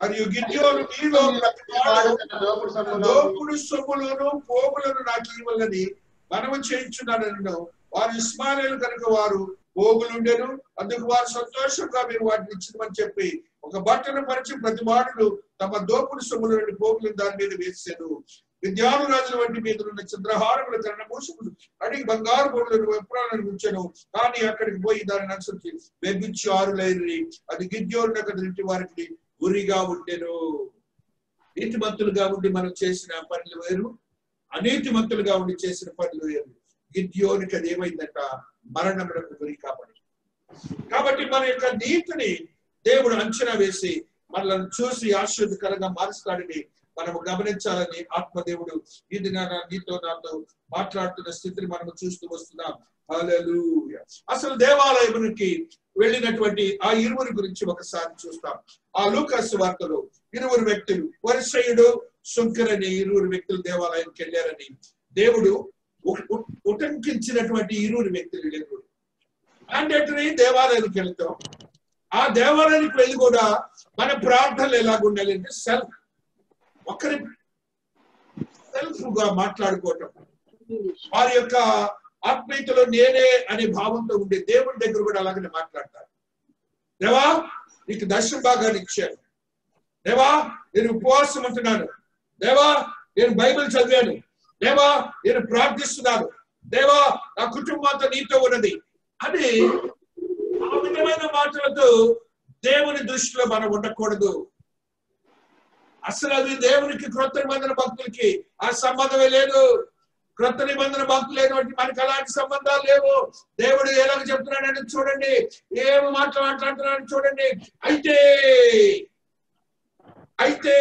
మరియు గిద్యోను మీలో దోపుడు సొమ్ములను పోగులను నాకు ఇవ్వాలని మనము చేయించున్నాను వారు ఇస్మాయిలు కనుక వారు పోగులుండెను అందుకు వారు సంతోషంగా మీరు వాటిని ఇచ్చిందని చెప్పి ఒక బట్టను పరిచి ప్రతి వాడులు తమ దోపుడు సొమ్ముల నుండి పోగులను దాని మీద వేసాను. విద్యాను రాజుల వంటి మీద ఉన్న చంద్రహారముల కరణ మూసములు అడిగి బంగారు బొమ్మలను వెప్రాలను ఉంచెను కానీ అక్కడికి పోయి దానిని అనుసరించి ఆరులైరి అది ఇంటి వారికి గురిగా ఉండెను. నీతిమంతులుగా ఉండి మనం చేసిన పనులు వేరు. అనీతిమంతులుగా ఉండి చేసిన పనులు వేరు. గిద్యోనికి అది ఏమైందంట? మరణములకు గురి కాబట్టి కాబట్టి మన యొక్క నీతిని దేవుడు అంచనా వేసి మనల్ని చూసి ఆశ్చర్యకరంగా మారుస్తాడని మనము గమనించాలని ఆత్మదేవుడు ఇది నా నీతో నాతో మాట్లాడుతున్న స్థితిని మనము చూస్తూ వస్తున్నాం. అసలు దేవాలయమునికి వెళ్ళినటువంటి ఆ ఇరువురి గురించి ఒకసారి చూస్తాం. ఆ లూకాసు వార్తలో ఇరువురు వ్యక్తులు వరుసయుడు శుంకర్ అనే ఇరువురు వ్యక్తులు దేవాలయానికి వెళ్ళారని. దేవుడు ఉటంకించినటువంటి ఇరువురు వ్యక్తులు ఇరువురు. మ్యాండేటరీ దేవాలయానికి వెళ్తాం. ఆ దేవాలయానికి వెళ్ళి కూడా మన ప్రార్థనలు ఎలాగ ఉండాలి అంటే సెల్ఫ్ ఒకరి సెల్ఫ్గా మాట్లాడుకోవటం. వారి యొక్క ఆత్మీయతలో నేనే అనే భావంతో ఉండే దేవుడి దగ్గర కూడా అలాగనే మాట్లాడతారు. దేవా నీకు దర్శనం బాగా ఇచ్చాను దేవా నేను ఉపవాసం అంటున్నాను దేవా నేను బైబిల్ చదివాను. దేవా నేను ప్రార్థిస్తున్నాను. దేవా నా కుటుంబంతో నీతో ఉన్నది. అని ఆ విధమైన మాటలతో దేవుని దృష్టిలో మనం ఉండకూడదు. అసలు అది దేవునికి క్రొత్త భక్తులకి ఆ సంబంధమే లేదు. క్రొత్త నిబంధన భక్తులైనటువంటి మనకి అలాంటి సంబంధాలు లేవు. దేవుడు ఎలాగ చెప్తున్నాడని చూడండి. ఏమి మాటలు మాట్లాడుతున్నాడని చూడండి. అయితే అయితే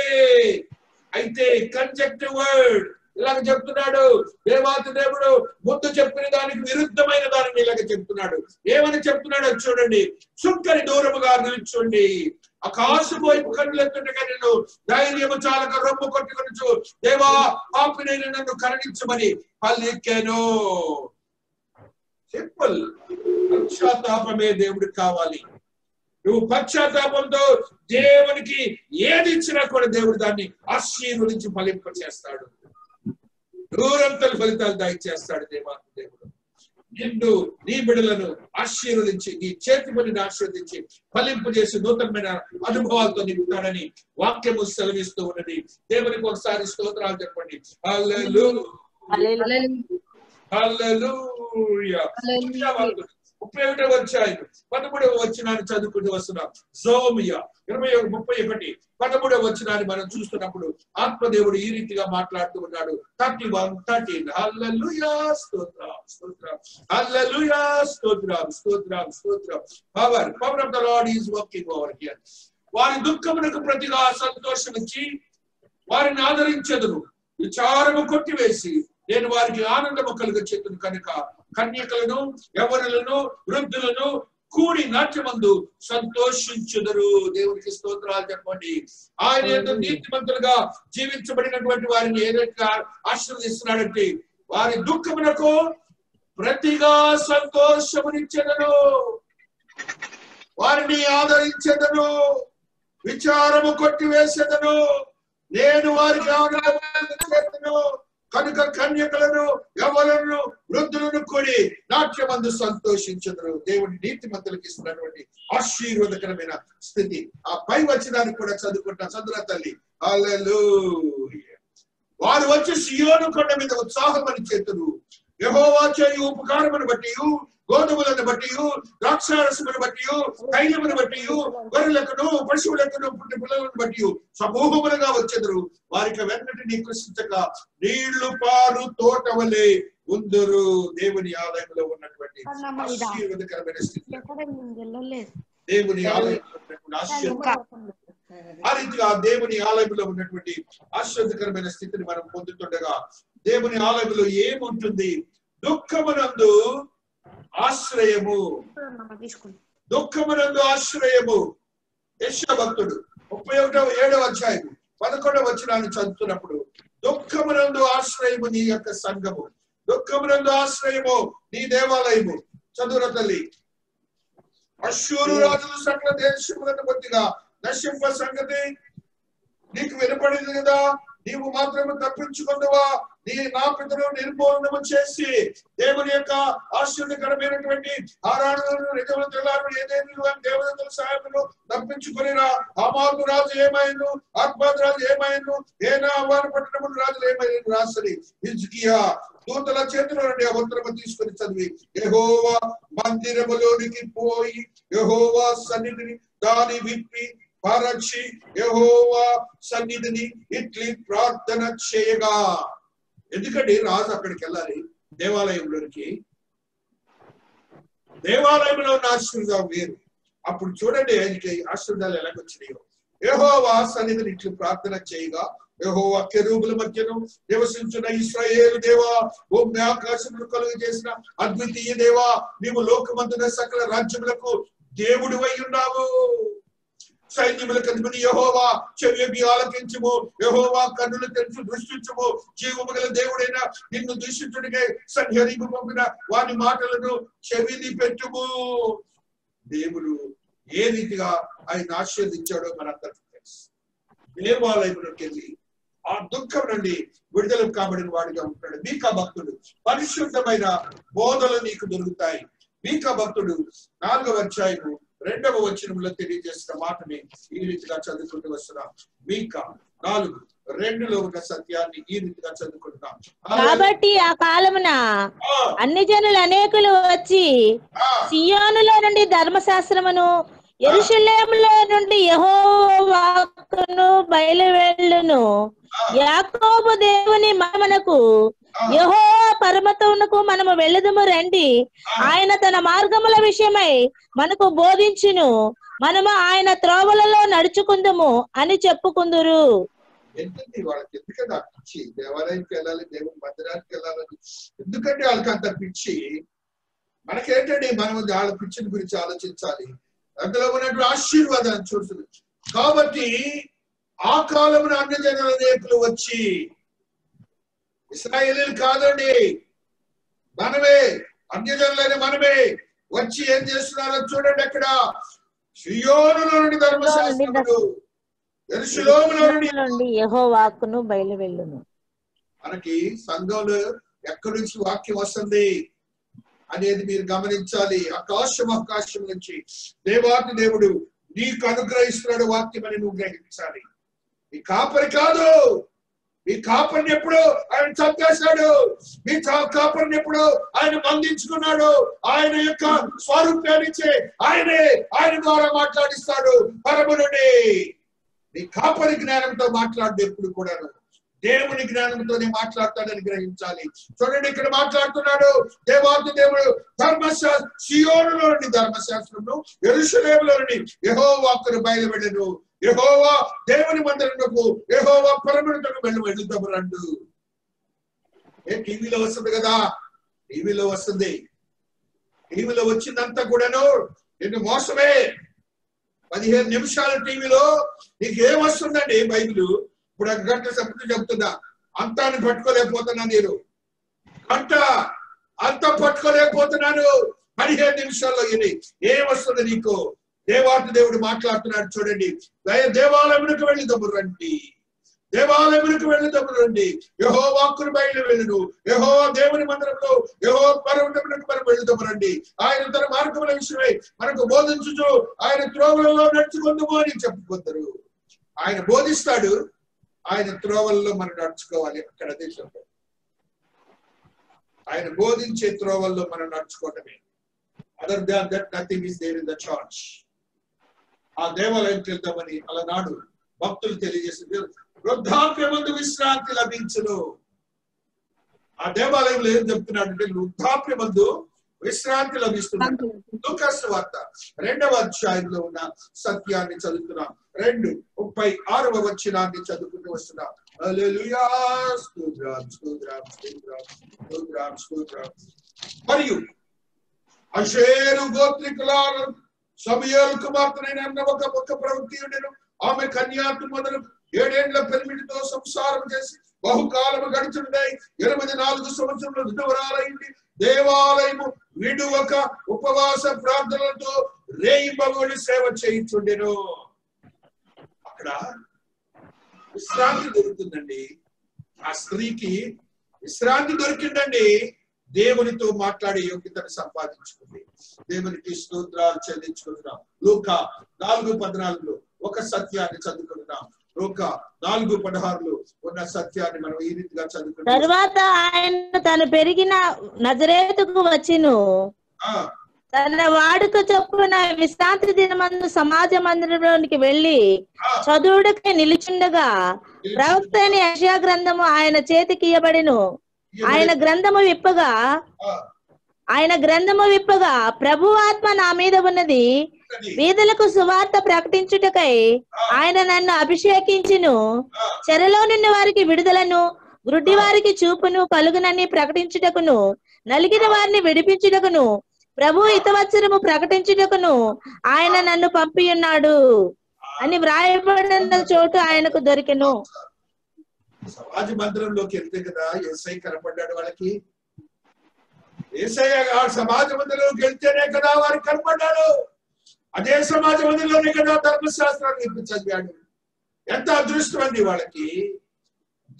అయితే కంజెక్టివ్ వర్డ్ ఇలాగ చెప్తున్నాడు. దేవాత దేవుడు ముందు చెప్పిన దానికి విరుద్ధమైన దానిని ఇలాగ చెప్తున్నాడు. ఏమని చెప్తున్నాడో చూడండి. చుక్కని దూరముగా నిల్చోండి. ఆకాశం వైపు కన్నులు ఎత్తుండగా నేను ధైర్యము చాలక రొమ్ము కొట్టుకొనుచు దేవా ఆపినైన నన్ను కరణించమని పలికెను. సింపుల్. పశ్చాత్తాపమే దేవుడికి కావాలి. నువ్వు పశ్చాత్తాపంతో దేవునికి ఏది ఇచ్చినా కూడా దేవుడు దాన్ని ఆశీర్వదించి ఫలింప చేస్తాడు నూరంతల ఫలితాలు దయచేస్తాడు దేవా దేవుడు. నిన్ను నీ బిడలను ఆశీర్వదించి నీ చేతి పనిని ఆశీర్వదించి ఫలింపు చేసి నూతనమైన అనుభవాలతో నింపుతాడని వాక్యము సెలవిస్తూ ఉన్నది. దేవునికి ఒకసారి స్తోత్రాలు చెప్పండి. హల్లెలూయా. హల్లెలూయా. ముప్పై ఒకటో వచ్చాయి పదమూడవ వచ్చినాన్ని చదువుకుంటూ వస్తున్నాం. జోమియా ఇరవై ఒకటి ముప్పై ఒకటి పదమూడవ వచ్చినాన్ని మనం చూస్తున్నప్పుడు ఆత్మదేవుడు ఈ రీతిగా మాట్లాడుతూ ఉన్నాడు. థర్టీ వన్ థర్టీన్ హల్లలుయా స్తోత్రం స్తోత్రం హల్లెలూయా స్తోత్రం స్తోత్రం స్తోత్రం. Power power of the Lord is working over here వారి దుఃఖమునకు ప్రతిగా సంతోషం ఇచ్చి వారిని ఆదరించదును. విచారము కొట్టివేసి నేను వారికి ఆనందము కలుగ చేతును కనుక. కన్యకలను యవనులను వృద్ధులను కూడి నాట్యమందు సంతోషించుదరు. దేవునికి స్తోత్రాలు చెప్పండి. ఆయన నీతిమంతులుగా జీవించబడినటువంటి వారిని ఏదైతే ఆశీర్వదిస్తున్నాడంటే వారి దుఃఖమునకు ప్రతిగా సంతోషమునిచ్చెదను వారిని ఆదరించెదను విచారము కొట్టివేసేదను నేను వారికి ఆనందము కనుక కన్యకలను యవలను వృద్ధులను కూడి నాట్యమందు సంతోషించదురు. దేవుడి నీతిమంతులకు ఇస్తున్నటువంటి ఆశీర్వదకరమైన స్థితి. ఆ పై వచ్చినానికి కూడా చదువుకుంటా. చదువురా తల్లి. హల్లెలూయా. వారు వచ్చి సియోను కొండ మీద ఉత్సాహమని చేతులు. యహోవా చేయు ఉపకారమును బట్టి గోధుమలను బట్టి ద్రాక్షారసమును బట్టి తైలమును బట్టి గొర్రెలకును పశువులకును పుట్టి పిల్లలను బట్టి సమూహములుగా వచ్చెదరు. వారికి వెన్నటిని కృషించక నీళ్ళు పారు తోట వలె ఉందరు. దేవుని ఆలయంలో ఉన్నటువంటి ఆశీర్వాదకరమైన స్థితి దేవుని ఆలయంలో ఆ రీతిగా దేవుని ఆలయంలో ఉన్నటువంటి ఆశ్చర్యకరమైన స్థితిని మనం పొందుతుండగా దేవుని ఆలయంలో ఏముంటుంది? దుఃఖమునందు ఆశ్రయము. దుఃఖమునందు ఆశ్రయము. యశ భక్తుడు ముప్పై ఒకటవ ఏడవ అధ్యాయం. పదకొండవ వచనాన్ని చదువుతున్నప్పుడు దుఃఖమునందు ఆశ్రయము నీ యొక్క సంఘము. దుఃఖమునందు ఆశ్రయము నీ దేవాలయము. చదువుర తల్లి. అశ్షూరు రాజులు సకల దేశములను కొద్దిగా నశింప సంగతి నీకు వినపడింది కదా? నీవు మాత్రమే తప్పించుకుందువా నీ నా పితను నిర్మూలనము చేసి దేవుని యొక్క ఆశ్చర్యకరమైనటువంటి ఆరాధనలు నిజములు తెల్లారు ఏదేమి దేవతల సహాయములు తప్పించుకొనిరా. అమాకు రాజు ఏమైను అక్బాద్ రాజు ఏమైను ఏనా అవ్వాలి పట్టణములు రాజులు ఏమైను రాసరి హిజ్కియా దూతల చేతిలో నుండి ఉత్తరము తీసుకుని చదివి. యహోవా మందిరములోనికి పోయి యహోవా సన్నిధిని దాని విప్పి పరచి యహోవా సన్నిధిని ఇట్లి ప్రార్థన చేయగా. ఎందుకంటే రాజు అక్కడికి వెళ్ళాలి దేవాలయంలోకి దేవాలయంలో ఉన్న ఆశీర్వాదం వేరు. అప్పుడు చూడండి ఆయనకి ఆశీర్వాదాలు ఎలాగొచ్చినాయో యహోవా సన్నిధిని ఇట్లు ప్రార్థన చేయగా యెహోవా కెరూబుల మధ్యను నివసించిన ఇస్రాయేలు దేవా భూమి ఆకాశములు కలుగు చేసిన అద్వితీయ దేవా నీవు లోకమందున సకల రాజ్యములకు దేవుడు అయి ఉన్నావు. సైన్యములకు అధిపతి యహోవా చెవి ఆలకించము. యహోవా కన్నులు తెరిచి దృష్టించము. జీవము గల దేవుడైన నిన్ను దృష్టించుడికే సంహరింపు పంపిన వాని మాటలను చెవిని పెట్టుము. దేవుడు ఏ రీతిగా ఆయన ఆశీర్దించాడో మనందరికీ తెలుసు. దేవాలయంలోకి వెళ్ళి ఆ దుఃఖం నుండి విడుదల కాబడిన వాడిగా ఉంటాడు. మీకా భక్తుడు పరిశుద్ధమైన బోధలు నీకు దొరుకుతాయి. మీకా భక్తుడు నాలుగవ అధ్యాయము రెండవ వచనంలో తెలియజేసిన మాటని ఈ రీతిగా చదువుకుంటూ వస్తున్నాం. మీకా నాలుగు రెండులో ఉన్న సత్యాన్ని ఈ రీతిగా చదువుకుంటున్నాం. కాబట్టి ఆ కాలమున అన్ని జనులు అనేకులు వచ్చి సియోనులో నుండి ధర్మశాస్త్రమును ఎరుషలేములో నుండి యెహోవాకును బయలువెళ్ళును. యాకోబు దేవుని మనకు యహో పరమతమునకు మనము వెళ్ళదుము రండి. ఆయన తన మార్గముల విషయమై మనకు బోధించును. మనము ఆయన త్రోవలలో నడుచుకుందుము అని చెప్పుకుందురు. ఎందుకండి? వాళ్ళకి ఎందుకంటే ఆ పిచ్చి? దేవాలయానికి వెళ్ళాలి దేవుని మందిరానికి వెళ్ళాలని ఎందుకంటే వాళ్ళకి అంత పిచ్చి? మనకేంటండి? మనం వాళ్ళ పిచ్చిని గురించి ఆలోచించాలి. అందులో ఉన్నటువంటి ఆశీర్వాదాన్ని చూస్తుంది. కాబట్టి ఆ కాలమున అన్ని జనుల అనేకులు వచ్చి ఇస్రాయేలీలు కాదండి మనమే అన్యజనులైన మనమే వచ్చి ఏం చేస్తున్నారో చూడండి అక్కడ. సియోనులో నుండి ధర్మశాస్త్రములు బయలువెళ్ళును. మనకి సంఘంలో ఎక్కడి నుంచి వాక్యం వస్తుంది? అనేది మీరు గమనించాలి. ఆకాశం ఆకాశం నుంచి దేవాతి దేవుడు నీకు అనుగ్రహిస్తున్నాడు వాక్యం అని నువ్వు గ్రహించాలి. ఈ కాపరి కాదు. ఈ కాపరిని ఎప్పుడు ఆయన చంపేశాడు. మీ కాపరిని ఎప్పుడు ఆయన బంధించుకున్నాడు. ఆయన యొక్క స్వరూపాన్నిచ్చే ఆయనే ఆయన ద్వారా మాట్లాడిస్తాడు. పరమునుడి. నీ కాపరి జ్ఞానంతో మాట్లాడు ఎప్పుడు కూడాను దేవుని జ్ఞానంతోనే మాట్లాడతాడని గ్రహించాలి చూడండి ఇక్కడ మాట్లాడుతున్నాడు దేవార్థ దేవుడు. ధర్మశాస్త్ర సియోనులో నుండి ధర్మశాస్త్రంలో యహో వాక్కును బయలువెళ్ళను. యహోవా దేవుని మందిరమునకు యహోవా పరమణకు వెళ్ళి వెళ్తాము రండు. ఏ టీవీలో వస్తుంది కదా? టీవీలో వస్తుంది. టీవీలో వచ్చిందంతా కూడాను నిన్ను మోసమే? పదిహేను నిమిషాల టీవీలో నీకు ఏం వస్తుందండి బైబిల్? ఇప్పుడు ఒక గంట సభ్యులు చెప్తున్నా. అంతాన్ని పట్టుకోలేకపోతున్నా నేను. గంట అంతా పట్టుకోలేకపోతున్నాను. పదిహేను నిమిషాల్లో ఇది ఏం వస్తుంది నీకు? దేవాటి దేవుడు మాట్లాడుతున్నాడు చూడండి. దేవాలయములకు వెళ్ళి దమ్ము రండి. దేవాలయములకు వెళ్ళి దమ్ము రండి. యహో వాక్కును బయలు వెళ్ళను. యహో దేవుని మందిరంలో యహో పర్వతమునకు మనం వెళ్ళి రండి. ఆయన తన మార్గముల విషయమై మనకు బోధించుచు ఆయన త్రోవలలో నడుచుకుందాము అని చెప్పుకుందరు ఆయన బోధిస్తాడు. ఆయన త్రోవల్లో మనం నడుచుకోవాలి అక్కడ చెప్పాడు ఆయన బోధించే త్రోవల్లో మనం నడుచుకోవటమే. Other than that nothing is there in the church ఆ దేవాలయంకి వెళ్దామని అలనాడు భక్తులు తెలియజేసింది వృద్ధాప్యమందు విశ్రాంతి లభించును. ఆ దేవాలయంలో ఏం చెప్తున్నాడు అంటే వృద్ధాప్యమందు విశ్రాంతి లభిస్తున్నాడు లుకాస్ వార్త రెండవ అధ్యాయంలో ఉన్న సత్యాన్ని చదువుతున్నాం. రెండు ముప్పై ఆరవ వచ్చినాన్ని చదువుకుంటూ వస్తున్నాం. మరియు అషేరు గోత్రికుల సమయాలు కుమార్తెనైన అన్న ఒక ఒక ప్రవృత్తి ఆమె కన్యాకు మొదలు ఏడేండ్ల పెరిమిటితో సంసారం చేసి బహుకాలము గడుచున్నాయి. ఎనిమిది నాలుగు సంవత్సరంలో విధవరాలైంది. దేవాలయము విడువక ఉపవాస ప్రార్థనలతో రేయింబగుడి సేవ చేయించుండెను. అక్కడ విశ్రాంతి దొరుకుతుందండి. ఆ స్త్రీకి విశ్రాంతి దొరికిందండి. దేవునితో మాట్లాడే యోగ్యతను సంపాదించుకుంది. దేవునికి స్తోత్రాలు చెల్లించుకుంటున్నాం. లూక నాలుగు పద్నాలుగులో ఒక సత్యాన్ని చదువుకుంటున్నాం. లూక నాలుగు పదహారులో ఉన్న సత్యాన్ని మనం ఈ రీతిగా చదువుకుంటాం తరువాత ఆయన తను పెరిగిన నజరేతుకు వచ్చిను. తన వాడుక చొప్పున విశ్రాంతి దినమందు సమాజ మందిరంలోనికి వెళ్ళి ఆ, చదువుడికి నిలుచుండగా ప్రవక్త అని యెషయా గ్రంథము ఆయన చేతికి ఆయన గ్రంథము విప్పగా ఆయన గ్రంథము విప్పగా ప్రభు ఆత్మ నా మీద ఉన్నది. వీధులకు సువార్త ప్రకటించుటకై ఆయన నన్ను అభిషేకించును. చెరలో నుండి వారికి విడుదలను. గ్రుడ్డి వారికి చూపును. కలుగునని ప్రకటించుటకును. నలిగిన వారిని విడిపించుటకును. ప్రభు హితవత్సరము ప్రకటించుటకును ఆయన నన్ను పంపి ఉన్నాడు అని వ్రాయబడిన చోటు ఆయనకు దొరికెను. సమాజ మందిరంలోకి వెళ్తే కదా ఏసై కనపడ్డాడు వాళ్ళకి. ఏసై సమాజ మందిరంలోకి వెళ్తేనే కదా వారు కనపడ్డాడు అదే సమాజ మందిరంలోనే కదా ధర్మశాస్త్రాన్ని చదివాడు. ఎంత అదృష్టం అండి వాళ్ళకి.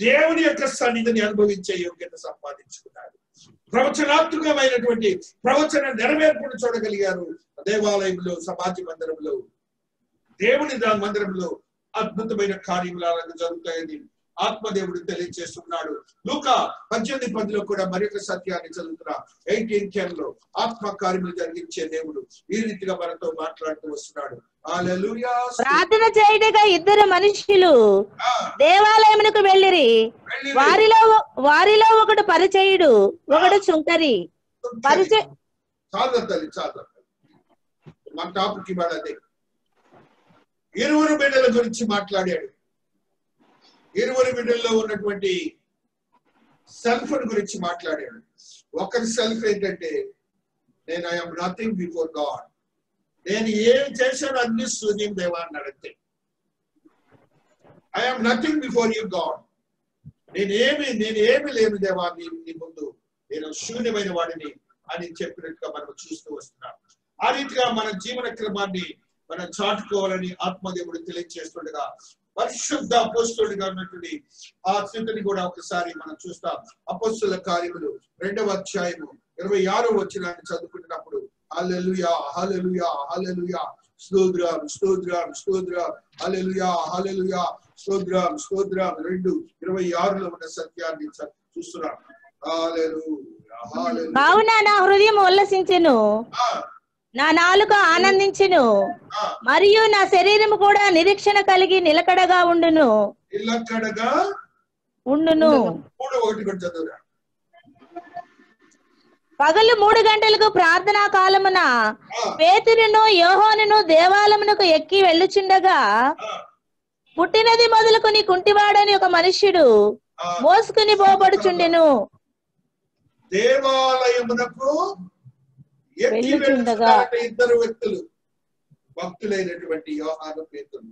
దేవుని యొక్క సన్నిధిని అనుభవించే యోగ్యత సంపాదించుకున్నాడు. ప్రవచనాత్మకమైనటువంటి ప్రవచన నెరవేర్పును చూడగలిగారు. దేవాలయంలో సమాజ మందిరంలో దేవుని దాని మందిరంలో అద్భుతమైన కార్యములు అలాగే జరుగుతాయని ఆత్మదేవుడు తెలియజేస్తున్నాడు. లూకా పద్దెనిమిది పదిలో కూడా మరొక సత్యాన్ని చదువుతున్నా. ఎయిటీన్ టెన్లో ఆత్మ కార్యములు జరిగించే దేవుడు ఈ రీతిగా మనతో మాట్లాడుతూ వస్తున్నాడు. ప్రార్థన చేయుటగా ఇద్దరు మనుషులు దేవాలయమునకు వెళ్ళిరి. వెళ్ళిరి. వారిలో వారిలో ఒకడు పరిచయుడు ఒకడు చుంకరి పరిచయ చాలు తల్లి చాలు మన టాపిక్ ఇవాళ అదే ఇరువురు బిడ్డల గురించి మాట్లాడాడు. ఇరువురి మిడిల్లో ఉన్నటువంటి సెల్ఫ్ గురించి మాట్లాడాడు. ఒకరి సెల్ఫ్ ఏంటంటే నేను ఐఎమ్ నథింగ్ బిఫోర్ గాడ్ నేను ఏం చేశాను అన్ని సూర్యం దేవా అన్నాడు అంతే I'm nothing before you God నేనేమి నేను ఏమి లేను దేవా నీ నీ ముందు. నేను శూన్యమైన వాడిని అని చెప్పినట్టుగా మనం చూస్తూ వస్తున్నాం. ఆ రీతిగా మన జీవన క్రమాన్ని మనం చాటుకోవాలని ఆత్మదేవుడు తెలియజేస్తుండగా పరిశుద్ధ అపోస్తుడిగా ఉన్నటువంటి ఆ స్థితిని కూడా ఒకసారి మనం చూస్తాం. అపోస్తుల కార్యములు రెండవ అధ్యాయము ఇరవై ఆరో వచ్చినాన్ని చదువుకుంటున్నప్పుడు హల్లెలూయా హల్లెలూయా హల్లెలూయా స్తోత్రం స్తోత్రం స్తోత్రం హల్లెలూయా హల్లెలూయా స్తోత్రం స్తోత్రం రెండు ఇరవై ఆరులో ఉన్న సత్యాన్ని చూస్తున్నాం. హల్లెలూయా కావున నా హృదయం ఉల్లసించెను? నా నాలుక ఆనందించెను. మరియు నా శరీరము కూడా నిరీక్షణ కలిగి నిలకడగా ఉండును. ఇల్లక్కడగా ఉండును. పగలు మూడు గంటలకు ప్రార్థనా కాలమున పేతురును యోహోనును దేవాలయమునకు ఎక్కి వెళ్ళుచుండగా పుట్టినది మొదలుకొని కుంటివాడని ఒక మనుష్యుడు. మోసుకుని పోబడుచుండెను. దేవాలయమునకు ఇద్దరు వ్యక్తులు భక్తులైనటువంటి యోహాను పేతులు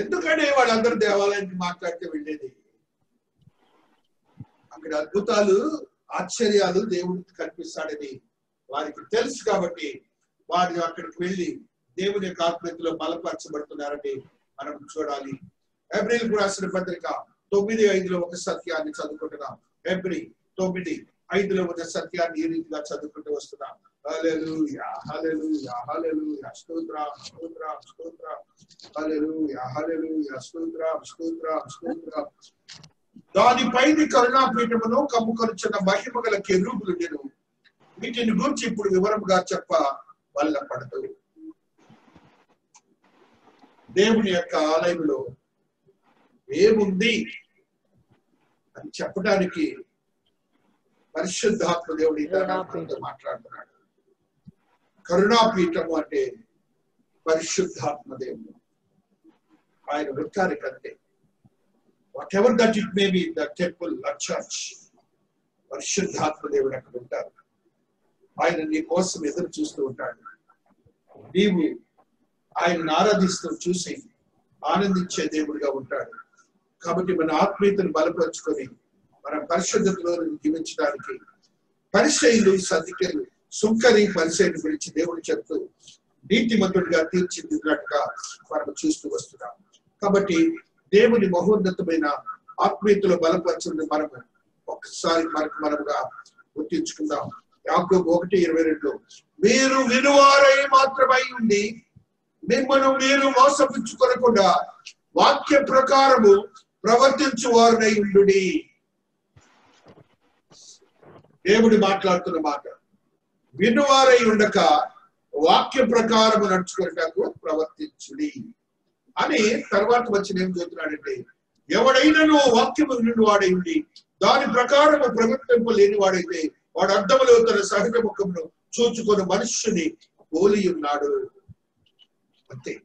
ఎందుకంటే వాళ్ళందరూ దేవాలయానికి మాట్లాడితే వెళ్ళేది? అక్కడ అద్భుతాలు ఆశ్చర్యాలు దేవుడికి కనిపిస్తాడని వారికి తెలుసు కాబట్టి వారు అక్కడికి వెళ్ళి దేవుని యొక్క ఆత్మీయతలో బలపరచబడుతున్నారని మనం చూడాలి. ఏప్రిల్ రాసిన పత్రిక తొమ్మిది ఐదులో ఒక సత్యాన్ని చదువుకుంటున్నాం. ఏప్రిల్ తొమ్మిది ఐదులో ఉన్న సత్యాన్ని ఈ రీతిగా చదువుకుంటూ వస్తున్నాం. హల్లెలూయా హల్లెలూయా హల్లెలూయా స్తోత్రం స్తోత్రం స్తోత్రం. హల్లెలూయా హల్లెలూయా స్తోత్రం స్తోత్రం స్తోత్రం. దానిపైని కరుణాపీఠమును కమ్ముకొనుచున్న మహిమ గల కెరూపులు నేను. వీటిని గురించి ఇప్పుడు వివరముగా చెప్ప వల్ల పడదు దేవుని యొక్క ఆలయంలో ఏముంది అని చెప్పడానికి పరిశుద్ధాత్మ దేవుడి మనతో మాట్లాడుతున్నాడు. కరుణాపీఠము అంటే పరిశుద్ధాత్మ దేవుడు ఆయన వృత్తానికి అంతే whatever that it may be the temple church పరిశుద్ధాత్మ దేవుడు అక్కడ ఉంటారు ఆయన నీ కోసం ఎదురు చూస్తూ ఉంటాడు. నీవు ఆయన్ని ఆరాధిస్తూ చూసి ఆనందించే దేవుడిగా ఉంటాడు. కాబట్టి మన ఆత్మీయతను బలపరుచుకొని మన పరిశుద్ధతలో జీవించడానికి పరిచయులు సదికలు సుంకరి పరిచయం గురించి దేవుడు చెప్తూ నీతిమంతుడిగా తీర్చిదిద్దినట్టుగా మనం చూస్తూ వస్తున్నాం. కాబట్టి దేవుని మహోన్నతమైన ఆత్మీయతలో బలపరచుని మనము ఒక్కసారి మనకు మనముగా గుర్తించుకుందాం. యాకోబు ఒకటి ఇరవై రెండు మీరు వినువారై మాత్రమై ఉండి మిమ్మల్ని మీరు మోసపుచ్చుకొనకుండా వాక్య ప్రకారము ప్రవర్తించు వారునై ఉండుడి. దేవుడు మాట్లాడుతున్న మాట. వినువారై ఉండక వాక్య ప్రకారము నడుచుకున్నటకు ప్రవర్తించుడి అని తర్వాత వచ్చిన ఏం చెబుతున్నాడంటే ఎవడైనను వాక్యము విను వాడై ఉండి దాని ప్రకారము ప్రవర్తింపలేని వాడైతే వాడు అర్థములో తన సహజ ముఖమును చూచుకొని మనుష్యుని పోలి ఉన్నాడు. అంతే.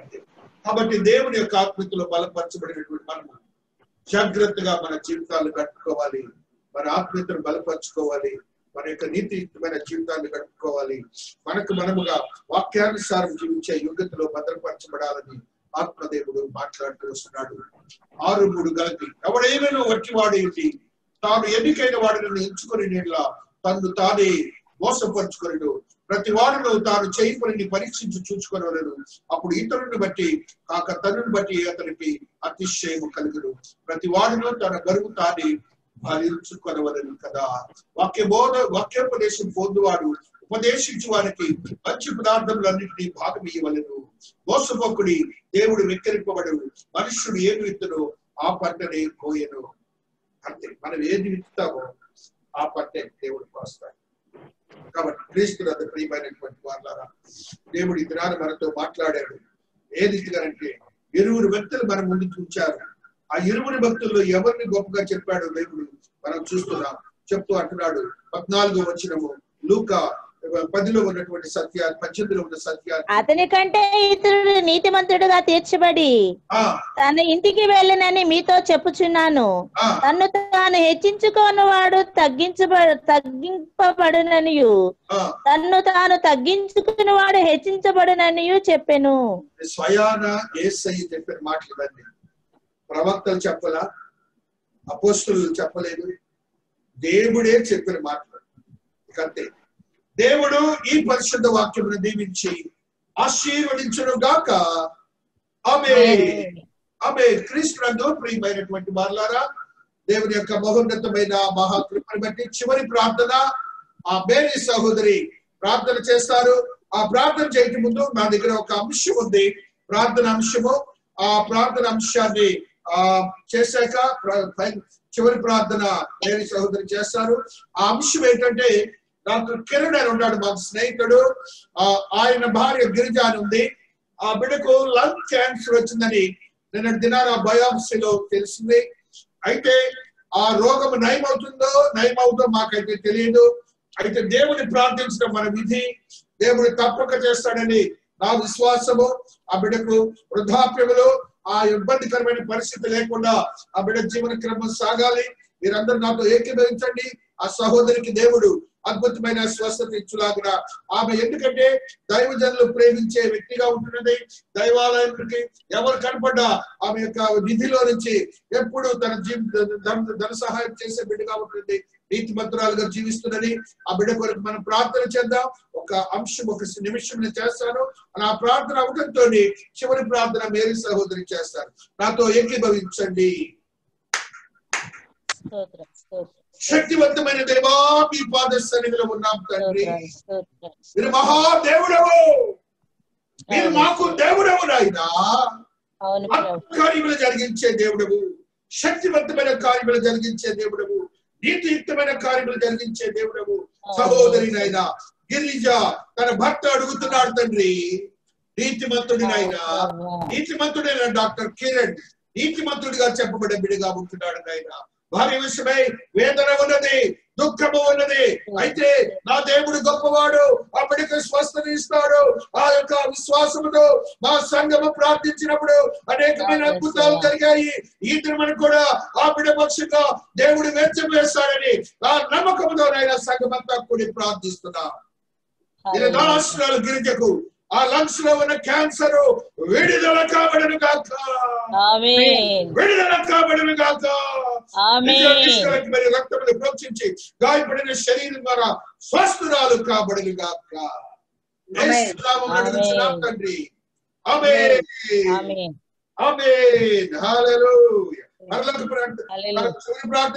అంతే. కాబట్టి దేవుని యొక్క ఆత్మీయతలో బలపరచబడినటువంటి మనము జాగ్రత్తగా మన జీవితాలు కట్టుకోవాలి. మన ఆత్మీయతను బలపరచుకోవాలి. మన యొక్క నీతియుక్తమైన జీవితాన్ని కట్టుకోవాలి. మనకు మనముగా వాక్యానుసారం జీవించే యుగతలో భద్రపరచబడాలని ఆత్మదేవుడు మాట్లాడుతూ వస్తున్నాడు. ఆరు మూడు గలతి ఎవడేమైనా వట్టి ఏంటి? తాను ఎన్నికైన వాడిని ఎంచుకొని నీళ్ళ తను తానే మోసపరుచుకొనడు ప్రతి వాడును తాను చేయి పనిని పరీక్షించి చూసుకునేవాడు అప్పుడు ఇతరుని బట్టి కాక తనుని బట్టి అతనికి అతిశయము కలుగును. ప్రతి వాడును తన గరువు తానే భరించుకొనవలను కదా. వాక్య బోధ వాక్యోపదేశం పొందువాడు ఉపదేశించు వారికి మంచి పదార్థములన్నింటినీ భాగం ఇవ్వలను మోసపోకుడి దేవుడు వెక్కిరింపబడు మనుష్యుడు ఏమి విత్తును ఆ పంటనే కోయను. అంతే. మనం ఏది విత్తుతామో ఆ పంటే దేవుడు కోస్తాడు. కాబట్టి క్రీస్తునందు ప్రియమైనటువంటి వాళ్ళారా దేవుడు ఈ దినాన్ని మనతో మాట్లాడాడు. ఏ రీతిగానంటే ఇరువురు వ్యక్తులు మన ముందు చూచారు ఆ ఇరువురి భక్తుల్లో ఎవరిని గొప్పగా చెప్పాడు దేవుడు మనం చూస్తున్నాం. చెప్తూ అంటున్నాడు. పద్నాలుగో వచ్చినము లూకా పదిలో ఉన్నటువంటి సత్యాలు పద్దెనిమిదిలో ఉన్న సత్యాలు అతని కంటే ఇతరుడు నీతిమంతుడుగా తీర్చబడి ఆ. తన ఇంటికి వెళ్ళనని మీతో చెప్పుచున్నాను. ఆ. తన్ను తాను హెచ్చించుకున్నవాడు తగ్గించబ తగ్గింపబడుననియు. ఆ. తన్ను తాను తగ్గించుకున్నవాడు హెచ్చించబడుననియు చెప్పెను. స్వయాన ఏసై చెప్పిన మాటలు ప్రవక్తలు చెప్పలా అపోస్తులు చెప్పలేదు. దేవుడే చెప్పిన మాటలు. ఇక అంతే. దేవుడు ఈ పరిశుద్ధ వాక్యమును దీవించి ఆశీర్వదించను గాక. ఆమె ఆమె క్రీస్తునందు ప్రియమైనటువంటి వారులారా దేవుని యొక్క మహోన్నతమైన మహాకృపను బట్టి చివరి ప్రార్థన ఆ మేరీ సహోదరి ప్రార్థన చేస్తారు. ఆ ప్రార్థన చేయటం ముందు నా దగ్గర ఒక అంశం ఉంది. ప్రార్థన అంశము. ఆ ప్రార్థన అంశాన్ని చేశాక చివరి ప్రార్థన లేని సహోదరి చేస్తారు. ఆ అంశం ఏంటంటే డాక్టర్ కిరణ్ అని ఉన్నాడు మా స్నేహితుడు. ఆ ఆయన భార్య గిరిజ అని ఉంది. ఆ బిడ్డకు లంగ్ క్యాన్సర్ వచ్చిందని నిన్న దినాన బయాప్సీలో తెలిసింది. అయితే ఆ రోగం నయమవుతుందో నయమవుతుందో మాకైతే తెలియదు. అయితే దేవుని ప్రార్థించడం మన విధి. దేవుడు తప్పక చేస్తాడని నా విశ్వాసము. ఆ బిడ్డకు వృద్ధాప్యములో ఆ ఇబ్బందికరమైన పరిస్థితి లేకుండా ఆ బిడ్డ జీవన క్రమం సాగాలి. మీరందరూ నాతో ఏకీభవించండి. ఆ సహోదరికి దేవుడు అద్భుతమైన స్వస్థత ఇచ్చులాగున. ఆమె ఎందుకంటే దైవజనులు ప్రేమించే వ్యక్తిగా ఉంటున్నది. దైవాలయానికి ఎవరు కనపడ్డా ఆమె యొక్క నిధిలో నుంచి ఎప్పుడు తన జీవి ధన ధన సహాయం చేసే బిడ్డగా ఉంటుంది నీతిమంతురాలుగా జీవిస్తున్నది ఆ బిడ్డ కొరకు మనం ప్రార్థన చేద్దాం. ఒక అంశం ఒక నిమిషం నేను చేస్తాను. నా ప్రార్థన అవటంతో చివరి ప్రార్థన మేరీ సహోదరి చేస్తాను నాతో ఏకీభవించండి. శక్తివంతమైన దేవా మీ పాద సన్నిధిలో ఉన్నాం తండ్రి. మీరు మహాదేవుడవు. మీరు మాకు దేవుడవు నాయనా. ప్రభు. కార్యములు జరిగించే దేవుడవు. శక్తివంతమైన కార్యములు జరిగించే దేవుడవు. నీతియుక్తమైన కార్యములు జరిగించే దేవుడవు సహోదరి నాయన గిరిజ తన భర్త అడుగుతున్నాడు తండ్రి. నీతిమంతుడి నాయన నీతిమంతుడైన డాక్టర్ కిరణ్ నీతిమంతుడిగా చెప్పబడే బిడిగా ఉంటున్నాడు నాయన. భార్య విషయమై వేదన ఉన్నది దుఃఖము ఉన్నది. అయితే నా దేవుడు గొప్పవాడు ఆ బిడ్డకు స్వస్థత ఇస్తాడు. ఆ యొక్క విశ్వాసముతో మా సంఘము ప్రార్థించినప్పుడు అనేకమైన అద్భుతాలు జరిగాయి. ఈ దినమని కూడా ఆ బిడ్డ పక్షంగా దేవుడు వెచ్చం వేస్తాడని ఆ నమ్మకంతో నైనా సంఘమంతా కూడి ప్రార్థిస్తున్నా. ఇది రాష్ట్రాలు గిరిజకు ఆ లంగ్స్లో ఉన్న క్యాన్సర్ విడుదల కాబడను గాక. ఆమేన్. విడుదల కాబడను గాక. ఆమేన్. నిజం తీసుకువచ్చి మరి రక్తములు ప్రోక్షించి గాయపడిన శరీరం ద్వారా స్వస్థురాలు కాబడను గాక. యేసు నామమున అడుగుచున్నాం తండ్రి. ఆమేన్. ఆమేన్. ఆమేన్. హల్లెలూయా. పరలోక ప్రార్థన.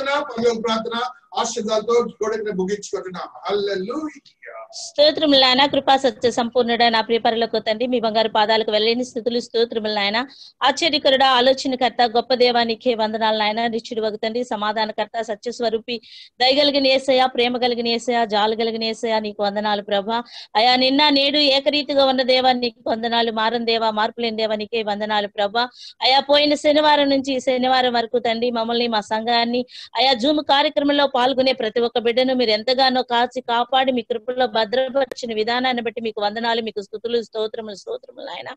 పరలోక ప్రార్థన ఆశీర్వాదాలతో కూడా ముగించుకుంటున్నాం. హల్లెలూయా. స్తోత్రములు నాయన. కృపా సత్య సంపూర్ణుడ నా ప్రియపరలకు తండ్రి మీ బంగారు పాదాలకు వెళ్ళని స్థుతులు స్తోత్రములు నాయన. ఆశ్చర్యకరుడా ఆలోచనకర్త గొప్ప దేవానికి వందనాలు నాయన. నిచ్చుడు వగుతండి సమాధానకర్త సత్య స్వరూపి దయగలిగిన ఏసయ ప్రేమ కలిగిన ఏసయ జాలు కలిగిన ఏసయ నీకు వందనాలు ప్రభా. అయా నిన్న నేడు ఏకరీతిగా ఉన్న దేవా నీకు వందనాలు. మారని దేవా మార్పు లేని దేవా నీకే వందనాలు ప్రభా. అయా పోయిన శనివారం నుంచి ఈ శనివారం వరకు తండ్రి మమ్మల్ని మా సంఘాన్ని అయా జూమ్ కార్యక్రమంలో పాల్గొనే ప్రతి ఒక్క బిడ్డను మీరు ఎంతగానో కాచి కాపాడి మీ కృపలో భద్రపరిచిన విధానాన్ని బట్టి మీకు వందనాలు మీకు స్థుతులు స్తోత్రములు స్తోత్రములు ఆయన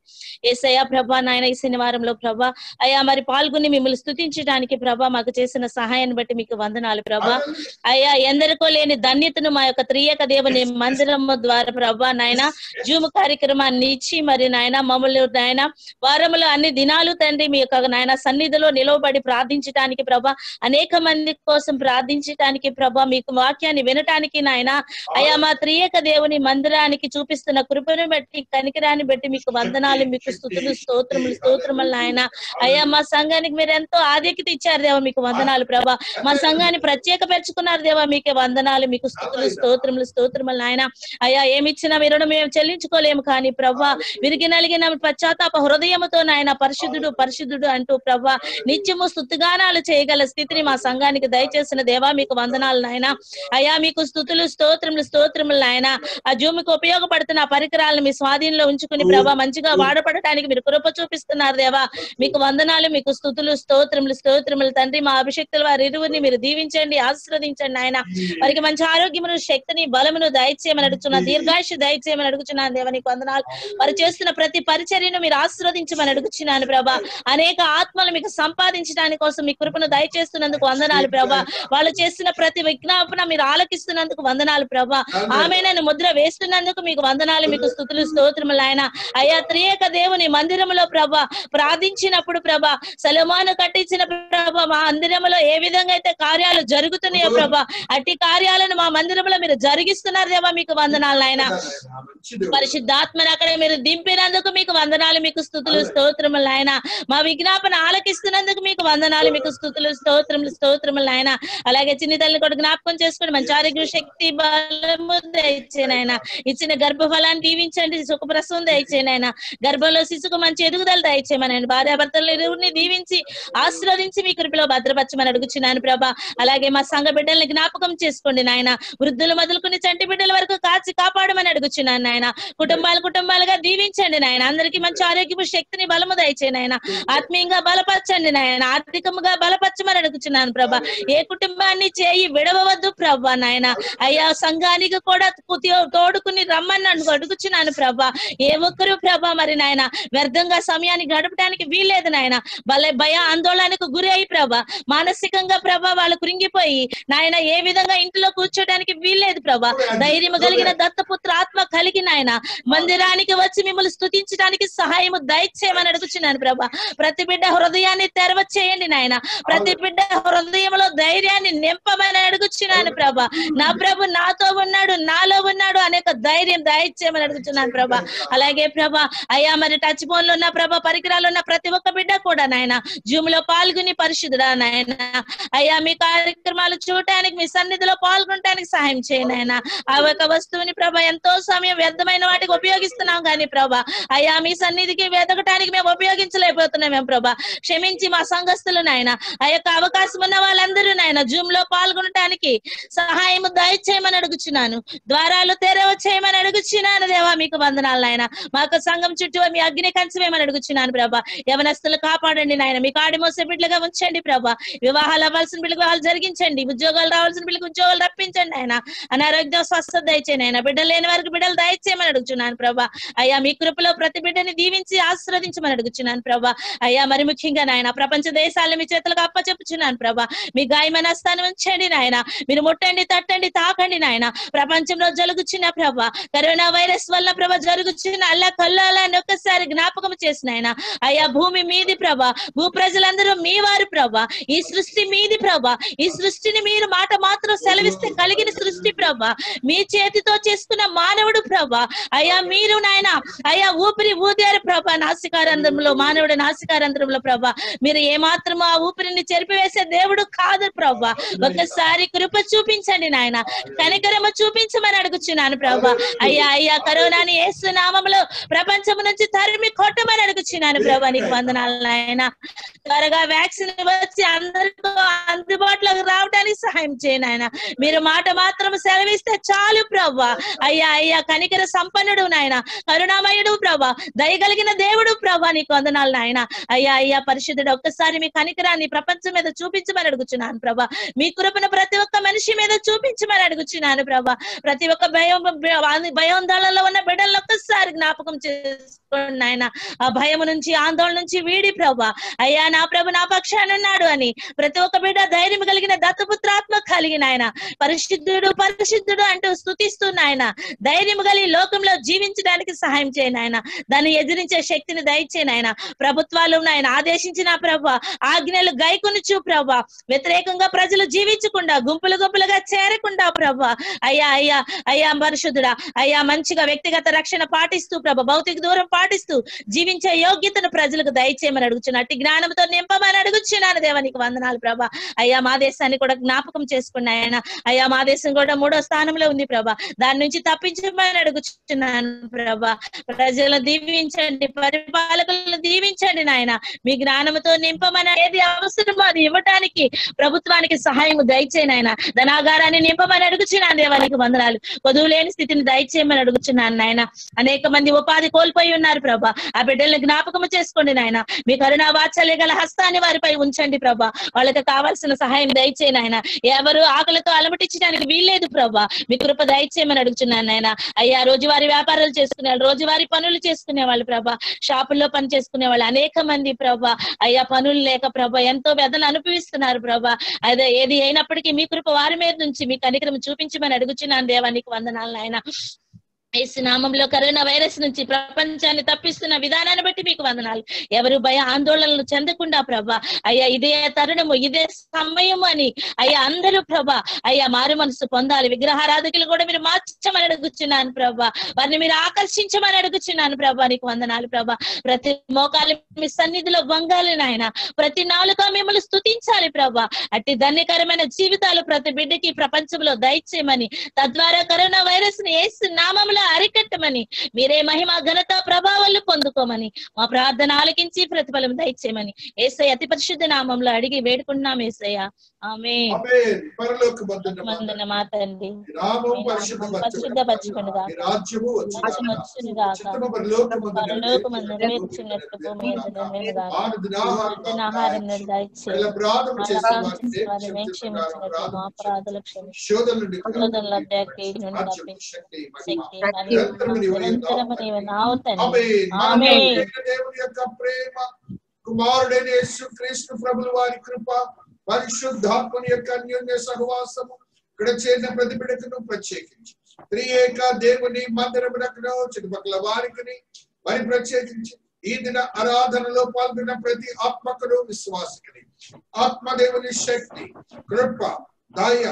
ఏసయ్యా ప్రభా నాయన ఈ శనివారంలో ప్రభా అయ్యా మరి పాల్గొని మిమ్మల్ని స్థుతించడానికి ప్రభా మాకు చేసిన సహాయాన్ని బట్టి మీకు వందనాలు ప్రభా. అయ్యా ఎందరికో లేని ధన్యతను మా యొక్క త్రియక దేవుని మందిరం ద్వారా ప్రభా నాయన జూమ్ కార్యక్రమాన్ని ఇచ్చి మరి నాయన మమ్మల్ని నాయన వారములో అన్ని దినాలు తండ్రి మీ యొక్క నాయన సన్నిధిలో నిలవబడి ప్రార్థించడానికి ప్రభా అనేక మంది కోసం ప్రార్థించడానికి ప్రభా మీకు వాక్యాన్ని వినటానికి నాయన అయ్యా మా త్రియక దేవుని మందిరానికి చూపిస్తున్న కృపను బట్టి కనికరాన్ని బట్టి మీకు వందనాలు మీకు స్థుతులు స్తోత్రములు స్తోత్రములు నాయన. అయ్యా మా సంఘానికి మీరు ఎంతో ఆధిక్యత ఇచ్చారు దేవా మీకు వందనాలు ప్రభా. మా సంఘాన్ని ప్రత్యేక పెంచుకున్నారు దేవా మీకే వందనాలు మీకు స్థుతులు స్తోత్రములు స్తోత్రములు నాయన. అయ్యా ఏమిచ్చినా మీరు మేము చెల్లించుకోలేము కానీ ప్రభా విరిగి నలిగిన పశ్చాత్తాప హృదయముతో నాయన పరిశుద్ధుడు పరిశుద్ధుడు అంటూ ప్రభా నిత్యము స్థుతిగానాలు చేయగల స్థితిని మా సంఘానికి దయచేసిన దేవా మీకు వందనాలు నాయన. అయ్యా మీకు స్థుతులు స్తోత్రములు స్తోత్రములు నాయన ఆ జూమికి ఉపయోగపడుతున్న పరికరాలను మీ స్వాధీనంలో ఉంచుకుని ప్రభా మంచిగా వాడపడటానికి మీరు కృప చూపిస్తున్నారు దేవా. మీకు వందనాలు మీకు స్థుతులు స్తోత్రములు స్తోత్రములు. తండ్రి మా అభిషక్తులు వారి ఇరువురిని మీరు దీవించండి ఆశీర్వదించండి నాయన వారికి మంచి ఆరోగ్యమును శక్తిని బలమును దయచేయమని అడుగుతున్నాను దీర్ఘాయుష్ దయచేయమని అడుగుతున్నాను దేవా నీకు వందనాలు. వారు చేస్తున్న ప్రతి పరిచర్యను మీరు ఆశీర్వదించమని అడుగుతున్నాను ప్రభా. అనేక ఆత్మలు మీకు సంపాదించడానికి కోసం మీ కృపను దయచేస్తున్నందుకు వందనాలు ప్రభా. వాళ్ళు చేస్తున్న ప్రతి విజ్ఞాపన మీరు ఆలకిస్తున్నందుకు వందనాలు ప్రభా. ఆమె నన్ను ముద్ర వేస్తున్నందుకు మీకు వందనాలు మీకు స్థుతులు స్తోత్రములు ఆయన అయ్యా త్రియేక దేవుని మందిరములో ప్రభ ప్రార్థించినప్పుడు ప్రభా సలమాను కట్టించిన ప్రభ మా మందిరములో ఏ విధంగా అయితే కార్యాలు జరుగుతున్నాయో ప్రభా అట్టి కార్యాలను మా మందిరంలో మీరు జరిగిస్తున్నారు దేవా మీకు వందనాలు ఆయన పరిశుద్ధాత్మను అక్కడ మీరు దింపినందుకు మీకు వందనాలు మీకు స్థుతులు స్తోత్రములు ఆయన మా విజ్ఞాపన ఆలకిస్తున్నందుకు మీకు వందనాలు మీకు స్థుతులు స్తోత్రములు స్తోత్రములు ఆయన అలాగే చిన్ని తల్లిని కూడా జ్ఞాపకం చేసుకుని మంచి ఆరోగ్య శక్తి బలము దయచేయను ఇచ్చిన గర్భఫలాన్ని దీవించండి సుఖప్రసవం దయచేయను గర్భంలో శిశుకు మంచి ఎదుగుదల దయచేయమని ఆయన భార్యాభర్తలు దీవించి ఆశీర్వదించి మీ కృపలో భద్రపరచమని అడుగుచున్నాను ప్రభా. అలాగే మా సంఘ బిడ్డల్ని జ్ఞాపకం చేసుకోండి నాయన. వృద్ధులు మొదలుకుని చంటి బిడ్డల వరకు కాచి కాపాడమని అడుగుచున్నాను నాయన. కుటుంబాలు కుటుంబాలుగా దీవించండి నాయన. అందరికీ మంచి ఆరోగ్యపు శక్తిని బలము దయచేనాయన నాయన. ఆత్మీయంగా బలపరచండి నాయన. ఆర్థికంగా బలపరచమని అడుగుచున్నాను ప్రభా. ఏ కుటుంబాన్ని చేయి విడవవద్దు ప్రభా నాయన. అయ్యా సంఘానికి కూడా కు- తోడుకుని రమ్మని నన్ను అడుగుచున్నాను ప్రభా. ఏ ఒక్కరు ప్రభా మరి నాయన వ్యర్థంగా సమయాన్ని గడపడానికి వీల్లేదు నాయన. బల భయ ఆందోళనకు గురి అయి ప్రభా. మానసికంగా ప్రభా వాళ్ళు కృంగిపోయి నాయన ఏ విధంగా ఇంట్లో కూర్చోడానికి వీల్లేదు ప్రభా. ధైర్యం కలిగిన దత్తపుత్ర ఆత్మ కలిగి నాయన మందిరానికి వచ్చి మిమ్మల్ని స్తుతించడానికి సహాయము దయచేయమని అడుగుచున్నాను ప్రభా. ప్రతి బిడ్డ హృదయాన్ని తెరవ చేయండి నాయన. ప్రతి బిడ్డ హృదయంలో ధైర్యాన్ని నింపమని అడుగుచున్నాను ప్రభా. నా ప్రభు నాతో ఉన్నాడు నాలో ఉన్నాడు అనేక ధైర్యం దయచేయమని అడుగుతున్నాను ప్రభా. అలాగే ప్రభా అయ్యా మరి టచ్ ఫోన్లో ఉన్న ప్రభా పరికరాలు ఉన్న ప్రతి ఒక్క బిడ్డ కూడా నాయన జూమ్లో పాల్గొని పరిశుద్ధుడా నాయన. అయ్యా మీ కార్యక్రమాలు చూడటానికి మీ సన్నిధిలో పాల్గొనడానికి సహాయం చేయండి ఆయన ఆ ఒక వస్తువుని ప్రభా ఎంతో సమయం వ్యర్థమైన వాటికి ఉపయోగిస్తున్నాం కానీ ప్రభా అయ్యా మీ సన్నిధికి వెతకటానికి మేము ఉపయోగించలేకపోతున్నాం మేము ప్రభా. క్షమించి మా సంఘస్థులు నాయన. ఆ యొక్క అవకాశం ఉన్న వాళ్ళందరూ నాయన జూమ్లో పాల్గొనటానికి సహాయం దయచేయమని అడుగుచున్నాను. ద్వారాలు తెరవచేయమని అడుగుచున్నాను దేవా మీకు వందనాలు నాయన. మాకు సంఘం చుట్టూ మీ అగ్ని కంచమేమని అడుగుచున్నాను ప్రభా. యవనస్తులు కాపాడండి నాయన. మీ కాడి మోసే బిడ్డలుగా ఉంచండి ప్రభా. వివాహాలు అవ్వాల్సిన బిడ్డలకు వాళ్ళు జరిగించండి. ఉద్యోగాలు రావాల్సిన బిడ్డలకు ఉద్యోగాలు రప్పించండి ఆయన అనారోగ్యం స్వస్థత దయచేయండి ఆయన బిడ్డలు లేని వారికి బిడ్డలు దయచేయమని అడుగుచున్నాను ప్రభా. అయ్యా మీ కృపలో ప్రతి బిడ్డని దీవించి ఆశీర్వదించమని అడుగుచున్నాను ప్రభా. అయ్యా మరి ముఖ్యంగా నాయన ప్రపంచ దేశాలను మీ చేతులకు అప్పచెప్పుచున్నాను ప్రభా. మీ గాయమనస్థానం ఉంచండి నాయన. మీరు ముట్టండి తట్టండి తాకండి నాయన. ప్రపంచ ప్రపంచంలో జరుగుచున్న ప్రభ కరోనా వైరస్ వల్ల ప్రభ జరుగుచున్న అల్ల కల్లాలని ఒక్కసారి జ్ఞాపకం చేసిన ఆయన అయ్యా భూమి మీది ప్రభ భూ ప్రజలందరూ మీ వారు ప్రభ. ఈ సృష్టి మీది ప్రభ. ఈ సృష్టిని మీరు మాట మాత్రం సెలవిస్తే కలిగిన సృష్టి ప్రభ. మీ చేతితో చేసుకున్న మానవుడు ప్రభ. అయ్యా మీరు నాయన అయ్యా ఊపిరి ఊదారు ప్రభ నాసికారంధ్రంలో మానవుడు నాసికారంధ్రంలో ప్రభ. మీరు ఏమాత్రము ఆ ఊపిరిని చెరిపివేసే దేవుడు కాదు ప్రభ. ఒక్కసారి కృప చూపించండి నాయన. కనికరమ చూపించమని అడుగుచున్నాను ప్రభా. అయ్యా అయ్యా కరోనాని ఏసు నామంలో ప్రపంచం నుంచి తరిమి కొట్టమని అడుగుచున్నాను ప్రభా. నీకు వందనాలు నాయన. త్వరగా వ్యాక్సిన్ వచ్చి అందరితో అందుబాటులోకి రావడానికి సహాయం చేయను ఆయన మీరు మాట మాత్రం సెలవిస్తే చాలు ప్రభా. అయ్యా అయ్యా కనికర సంపన్నుడు నాయన. కరుణామయుడు ప్రభా. దయగలిగిన దేవుడు ప్రభా. నీకు వందనాలు నాయన. అయ్యా అయ్యా పరిశుద్ధుడు ఒక్కసారి మీ కనికరాన్ని ప్రపంచం మీద చూపించమని అడుగుచున్నాను ప్రభా. మీ కృపను ప్రతి ఒక్క మనిషి మీద చూపించమని అడుగుచున్నాను ప్రభా. ప్రతి ఒక్క భయం భయాందోళనలో ఉన్న బిడ్డలను ఒక్కసారి జ్ఞాపకం చేసుకోండి నాయన. ఆ భయం నుంచి ఆందోళన నుంచి వీడి ప్రభా. అయ్యా నా ప్రభు నా పక్షాన్ని ఉన్నాడు అని ప్రతి ఒక్క బిడ్డ ధైర్యం కలిగిన దత్తపుత్రాత్మ కలిగిన ఆయన పరిశుద్ధుడు పరిశుద్ధుడు అంటూ స్థుతిస్తున్నాయన ధైర్యం కలిగి లోకంలో జీవించడానికి సహాయం చేయను ఆయన దాన్ని ఎదిరించే శక్తిని దయచేయను ఆయన ప్రభుత్వాలు ఆయన ఆదేశించిన ప్రభ. ఆజ్ఞలు గైకొనుచు ప్రభ. వ్యతిరేకంగా ప్రజలు జీవించకుండా గుంపులు గుంపులుగా చేరకుండా ప్రభ. అయ్యా అయ్యా. అయ్యా పరిశుద్ధుడా అయ్యా మంచిగా వ్యక్తిగత రక్షణ పాటిస్తూ ప్రభ భౌతిక దూరం పాటిస్తూ జీవించే యోగ్యతను ప్రజలకు దయచేయమని అడుగుచున్నట్టు జ్ఞానంతో నింపమని అడుగుచున్నాను. దేవానికి వందనాలు ప్రభ. అయ్యా మా దేశాన్ని కూడా జ్ఞాపకం చేసుకున్న ఆయన అయ్యా మా దేశం కూడా మూడో స్థానంలో ఉంది ప్రభ. దాని నుంచి తప్పించమని అడుగుచున్నాను ప్రభ. ప్రజలను దీవించండి పరిపాలకులను దీవించండి నాయన. మీ జ్ఞానంతో నింపమని ఏది అవసరమో అది ఇవ్వటానికి ప్రభుత్వానికి సహాయం దయచేయను ధనాగారాన్ని నింపమని అడుగుచున్నాను. దేవానికి వందనాలు కొదువు లేని స్థితిని దయచేయమని అడుగుచున్నాను నాయన. అనేక మంది ఉపాధి కోల్పోయి ఉన్నారు ప్రభా. ఆ బిడ్డల్ని జ్ఞాపకం చేసుకోండి నాయన. మీ కరుణా వాత్సల్య గల హస్తాన్ని వారిపై ఉంచండి ప్రభా. వాళ్ళకి కావాల్సిన సహాయం దయచేయ నాయన. ఎవరు ఆకలితో అలమటించడానికి వీల్లేదు ప్రభా. మీ కృప దయచేయమని అడుగుతున్నాను నాయన. అయ్యా రోజువారి వ్యాపారాలు చేసుకునే వాళ్ళు రోజువారి పనులు చేసుకునే వాళ్ళు ప్రభా. షాపుల్లో పని చేసుకునే వాళ్ళు అనేక మంది ప్రభా. అయ్యా పనులు లేక ప్రభా ఎంతో వ్యధన అనుభవిస్తున్నారు ప్రభా. అదే ఏది అయినప్పటికీ మీ కృప వారి మీద నుంచి మీ కనికరం చూపించమని అడుగుచున్నాను దేవా నీకు వందనాలు నాయన. యేసు నామంలో కరోనా వైరస్ నుంచి ప్రపంచాన్ని తప్పిస్తున్న విధానాన్ని బట్టి మీకు వందనాలు. ఎవరు భయ ఆందోళనలు చెందకుండా ప్రభా అయ్యా ఇదే తరుణము ఇదే సమయము అని అయ్యా అందరూ ప్రభా అయ్యా మారు మనసు పొందాలి. విగ్రహారాధకులు కూడా మీరు మార్చమని అడుగుచున్నాను ప్రభా. వారిని మీరు ఆకర్షించమని అడుగుచున్నాను ప్రభా. నీకు వందనాలు ప్రభా. ప్రతి మోకాలు మీ సన్నిధిలో వంగాలి నాయన. ప్రతి నాలుక మిమ్మల్ని స్తుతించాలి ప్రభా. అట్టి ధన్యకరమైన జీవితాలు ప్రతి బిడ్డకి ప్రపంచంలో దయచేయమని. తద్వారా కరోనా వైరస్ని ఏసు నామంలో అరికట్టమని. మీరే మహిమ ఘనత ప్రభావాలు పొందుకోమని. మా ప్రార్థన ఆలకించి ప్రతిఫలం దయచేయమని. ఏసై అతి పరిశుద్ధ నామంలో అడిగి వేడుకుంటున్నాం ఏసయ్య. మా తండ్రి రాజ్యము ఆహారం మా అపరాధులు కుమారుడైన యేసు క్రీస్తు ప్రభుల వారి కృప పరిశుద్ధాత్మని యొక్క అన్యోన్య సహవాసము ఇక్కడ చేరిన ప్రతి బిడ్డకును ప్రత్యేకించి. త్రియేక దేవుని మందిరమునకును చుట్టుపక్కల వారికి మరి ప్రత్యేకించి. ఈ దిన ఆరాధనలో పాల్గొన్న ప్రతి ఆత్మకును విశ్వాసకుని. ఆత్మదేవుని శక్తి కృప దయ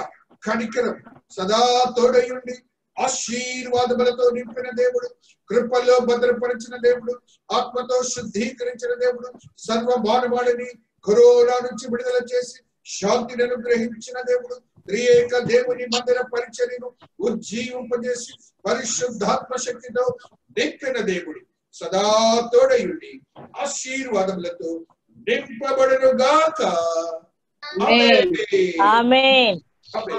కణికరం సదా తోడయుండి ఆశీర్వాదములతో నింపిన దేవుడు కృపల్లో భద్రపరిచిన దేవుడు ఆత్మతో శుద్ధీకరించిన దేవుడు సర్వ మానవాళిని కరోనా నుంచి విడుదల చేసి శాంతిని అనుగ్రహించిన దేవుడు త్రియేక దేవుని మందిర పరిచర్యను ఉజ్జీవింపజేసి పరిశుద్ధాత్మ శక్తితో నింపిన దేవుడు. సదా తోడయుండి ఆశీర్వాదములతో నింపబడును గాక. ఆమేన్. అందరూ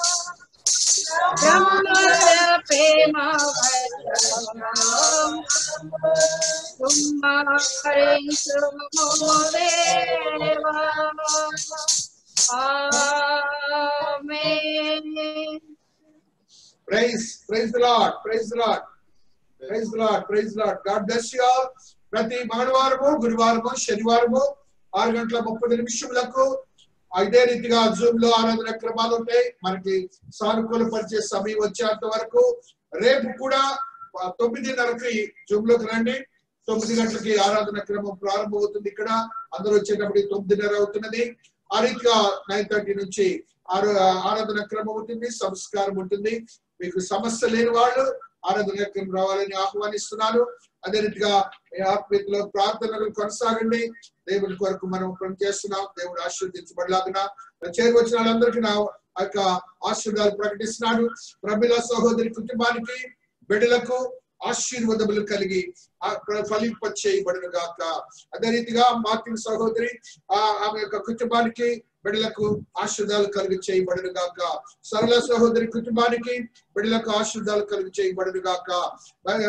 సత్యవద్దము దేవా బ్రహ్మద ప్రేమ కుమారించుము దేవా amen praise praise Lord praise Lord praise Lord praise Lord God bless you all ప్రతి మంగళవారము గురువారము శనివారము ఆరు గంటల ముప్పై నిమిషములకు ఇదే రీతిగా జూమ్లో ఆరాధన క్రమాలు ఉంటాయి. మనకి సానుకూల పరిచే సమయం వచ్చేంత వరకు రేపు కూడా తొమ్మిదిన్నరకి జూమ్లోకి రండి. తొమ్మిది గంటలకి ఆరాధన క్రమం ప్రారంభమవుతుంది ఇక్కడ. అందరూ వచ్చేటప్పటికి తొమ్మిదిన్నర అవుతున్నది. ఆ రీతిగా నైన్ థర్టీ నుంచి ఆరో- ఆరాధన క్రమం ఉంటుంది సంస్కారం ఉంటుంది. మీకు సమస్య లేని వాళ్ళు ఆరాధన క్రమం రావాలని ఆహ్వానిస్తున్నాను అదే రీతిగా మీ ఆత్మీయతలో ప్రార్థనలు కొనసాగండి. దేవుని కొరకు మనం పని చేస్తున్నాం. దేవుడు ఆశీర్వదించబడలాగిన చేరి వచ్చిన వాళ్ళందరికీ నా యొక్క ఆశీర్వాదాలు ప్రకటిస్తున్నాడు. ప్రమిళ సహోదరి కుటుంబానికి బిడ్డలకు ఆశీర్వదములు కలిగి ఆ ఫలింప చేయబడును గాక అదే రీతిగా మాతృ సహోదరి ఆ ఆమె యొక్క కుటుంబానికి బిడ్డలకు ఆశీర్వాదాలు కలిగి చేయబడిన గాక. సరళ సహోదరి కుటుంబానికి బిడ్డలకు ఆశీర్వాదాలు కలిగి చేయబడిన గాక.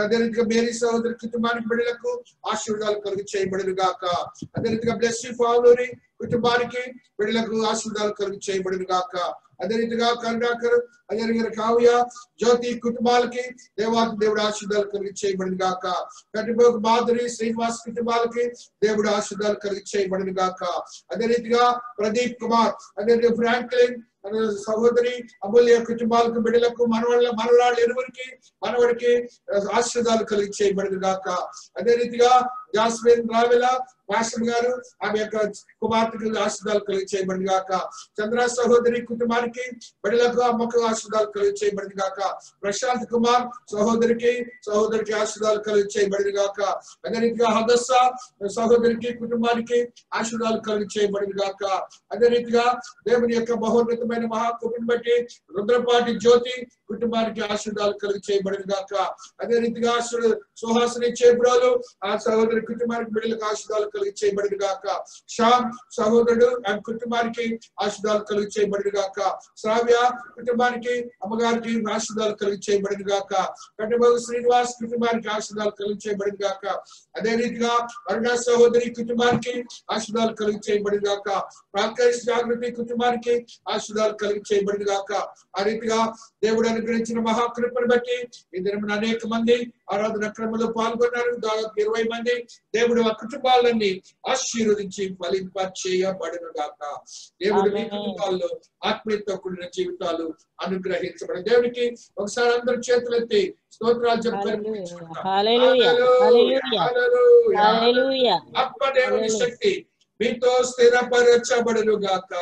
అదే రీతిగా మేరీ సహోదరి కుటుంబానికి బిడ్డలకు ఆశీర్వాదాలు కలిగి చేయబడిన గాక. అదే రీతిగా బ్లెస్ పావులూరి కుటుంబానికి బిడ్డలకు ఆశీర్వాదాలు కలిగి చేయబడిన గాక. అదే రీతిగా కరుణాకర్ అదే రీతిగా కావ్య జ్యోతి కుటుంబాలకి దేవాతి దేవుడు ఆశీర్వాదాలు కలిగి చేయబడిన గాక. కటిపోక మాధురి శ్రీనివాస్ కుటుంబాలకి దేవుడు ఆశీర్వాదాలు కలిగి చేయబడిన గాక. అదే రీతిగా ప్రదీప్ కుమార్ అదే రీతిగా ఫ్రాంక్లిన్ సహోదరి అమూల్య కుటుంబాలకు బిడ్డలకు మనవాళ్ళ మనవరాళ్ళు ఇరువురికి మనవడికి ఆశీర్వాదాలు కలిగి చేయబడిన గాక. అదే రీతిగా జాస్మిన్ రావెల మాస్టర్ గారు ఆమె యొక్క కుమార్తెకు ఆశీర్వాదాలు కలిగి చేయబడింది గాక. చంద్ర సహోదరి కుటుంబానికి బడిలకు అమ్మకు ఆశీర్వాదాలు కలిగి చేయబడింది గాక. ప్రశాంత్ కుమార్ సహోదరికి సహోదరికి ఆశీర్వాదాలు కలిగి చేయబడింది గాక. అదే రీతిగా హదస్స సహోదరికి కుటుంబానికి ఆశీర్వాదాలు కలిగి చేయబడింది గాక. అదే రీతిగా దేవుని యొక్క బహోన్నతమైన మహాకృపను బట్టి రుద్రపాటి జ్యోతి కుటుంబానికి ఆశీర్వాదాలు కలిగి చేయబడింది గాక. అదే రీతిగా సుహాసిని చేపురాలు ఆ సహోదరి కుటుంబానికి బిడ్డలకు ఆశీర్వాదాలు కలిగి చేయబడిన గాక. శ్యామ్ సహోదరుడు ఆ కుటుంబానికి ఆశీర్వాదాలు కలిగి చేయబడిన గాక. శ్రావ్య కుటుంబానికి అమ్మగారికి ఆశీర్వాదాలు కలిగి చేయబడిన గాక. కట్టబాబు శ్రీనివాస్ కుటుంబానికి ఆశీర్వాదాలు కలిగి చేయబడిన గాక. అదే రీతిగా అరుణ సహోదరి కుటుంబానికి ఆశీర్వాదాలు కలిగి చేయబడిన గాక. రాకేష్ జాగృతి కుటుంబానికి ఆశీర్వాదాలు కలిగి చేయబడిన గాక. ఆ రీతిగా దేవుడు అనుగ్రహించిన మహాకృపను బట్టి ఈ అనేక మంది ఆరాధన క్రమంలో పాల్గొన్నారు. దాదాపు ఇరవై మంది దేవుడు ఆ కుటుంబాలన్నీ ఆశీర్వదించి ఫలింప చేయబడును గాక దేవుడు మీ. కుటుంబాల్లో ఆత్మీయతో కూడిన జీవితాలు అనుగ్రహించబడి దేవునికి ఒకసారి అందరు చేతులెత్తి స్తోత్రాలు. హల్లెలూయా. ఆత్మ దేవుని శక్తి మీతో స్థిరపరచబడును గాక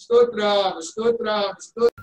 స్తోత్రం స్తోత్రం స్తోత్రం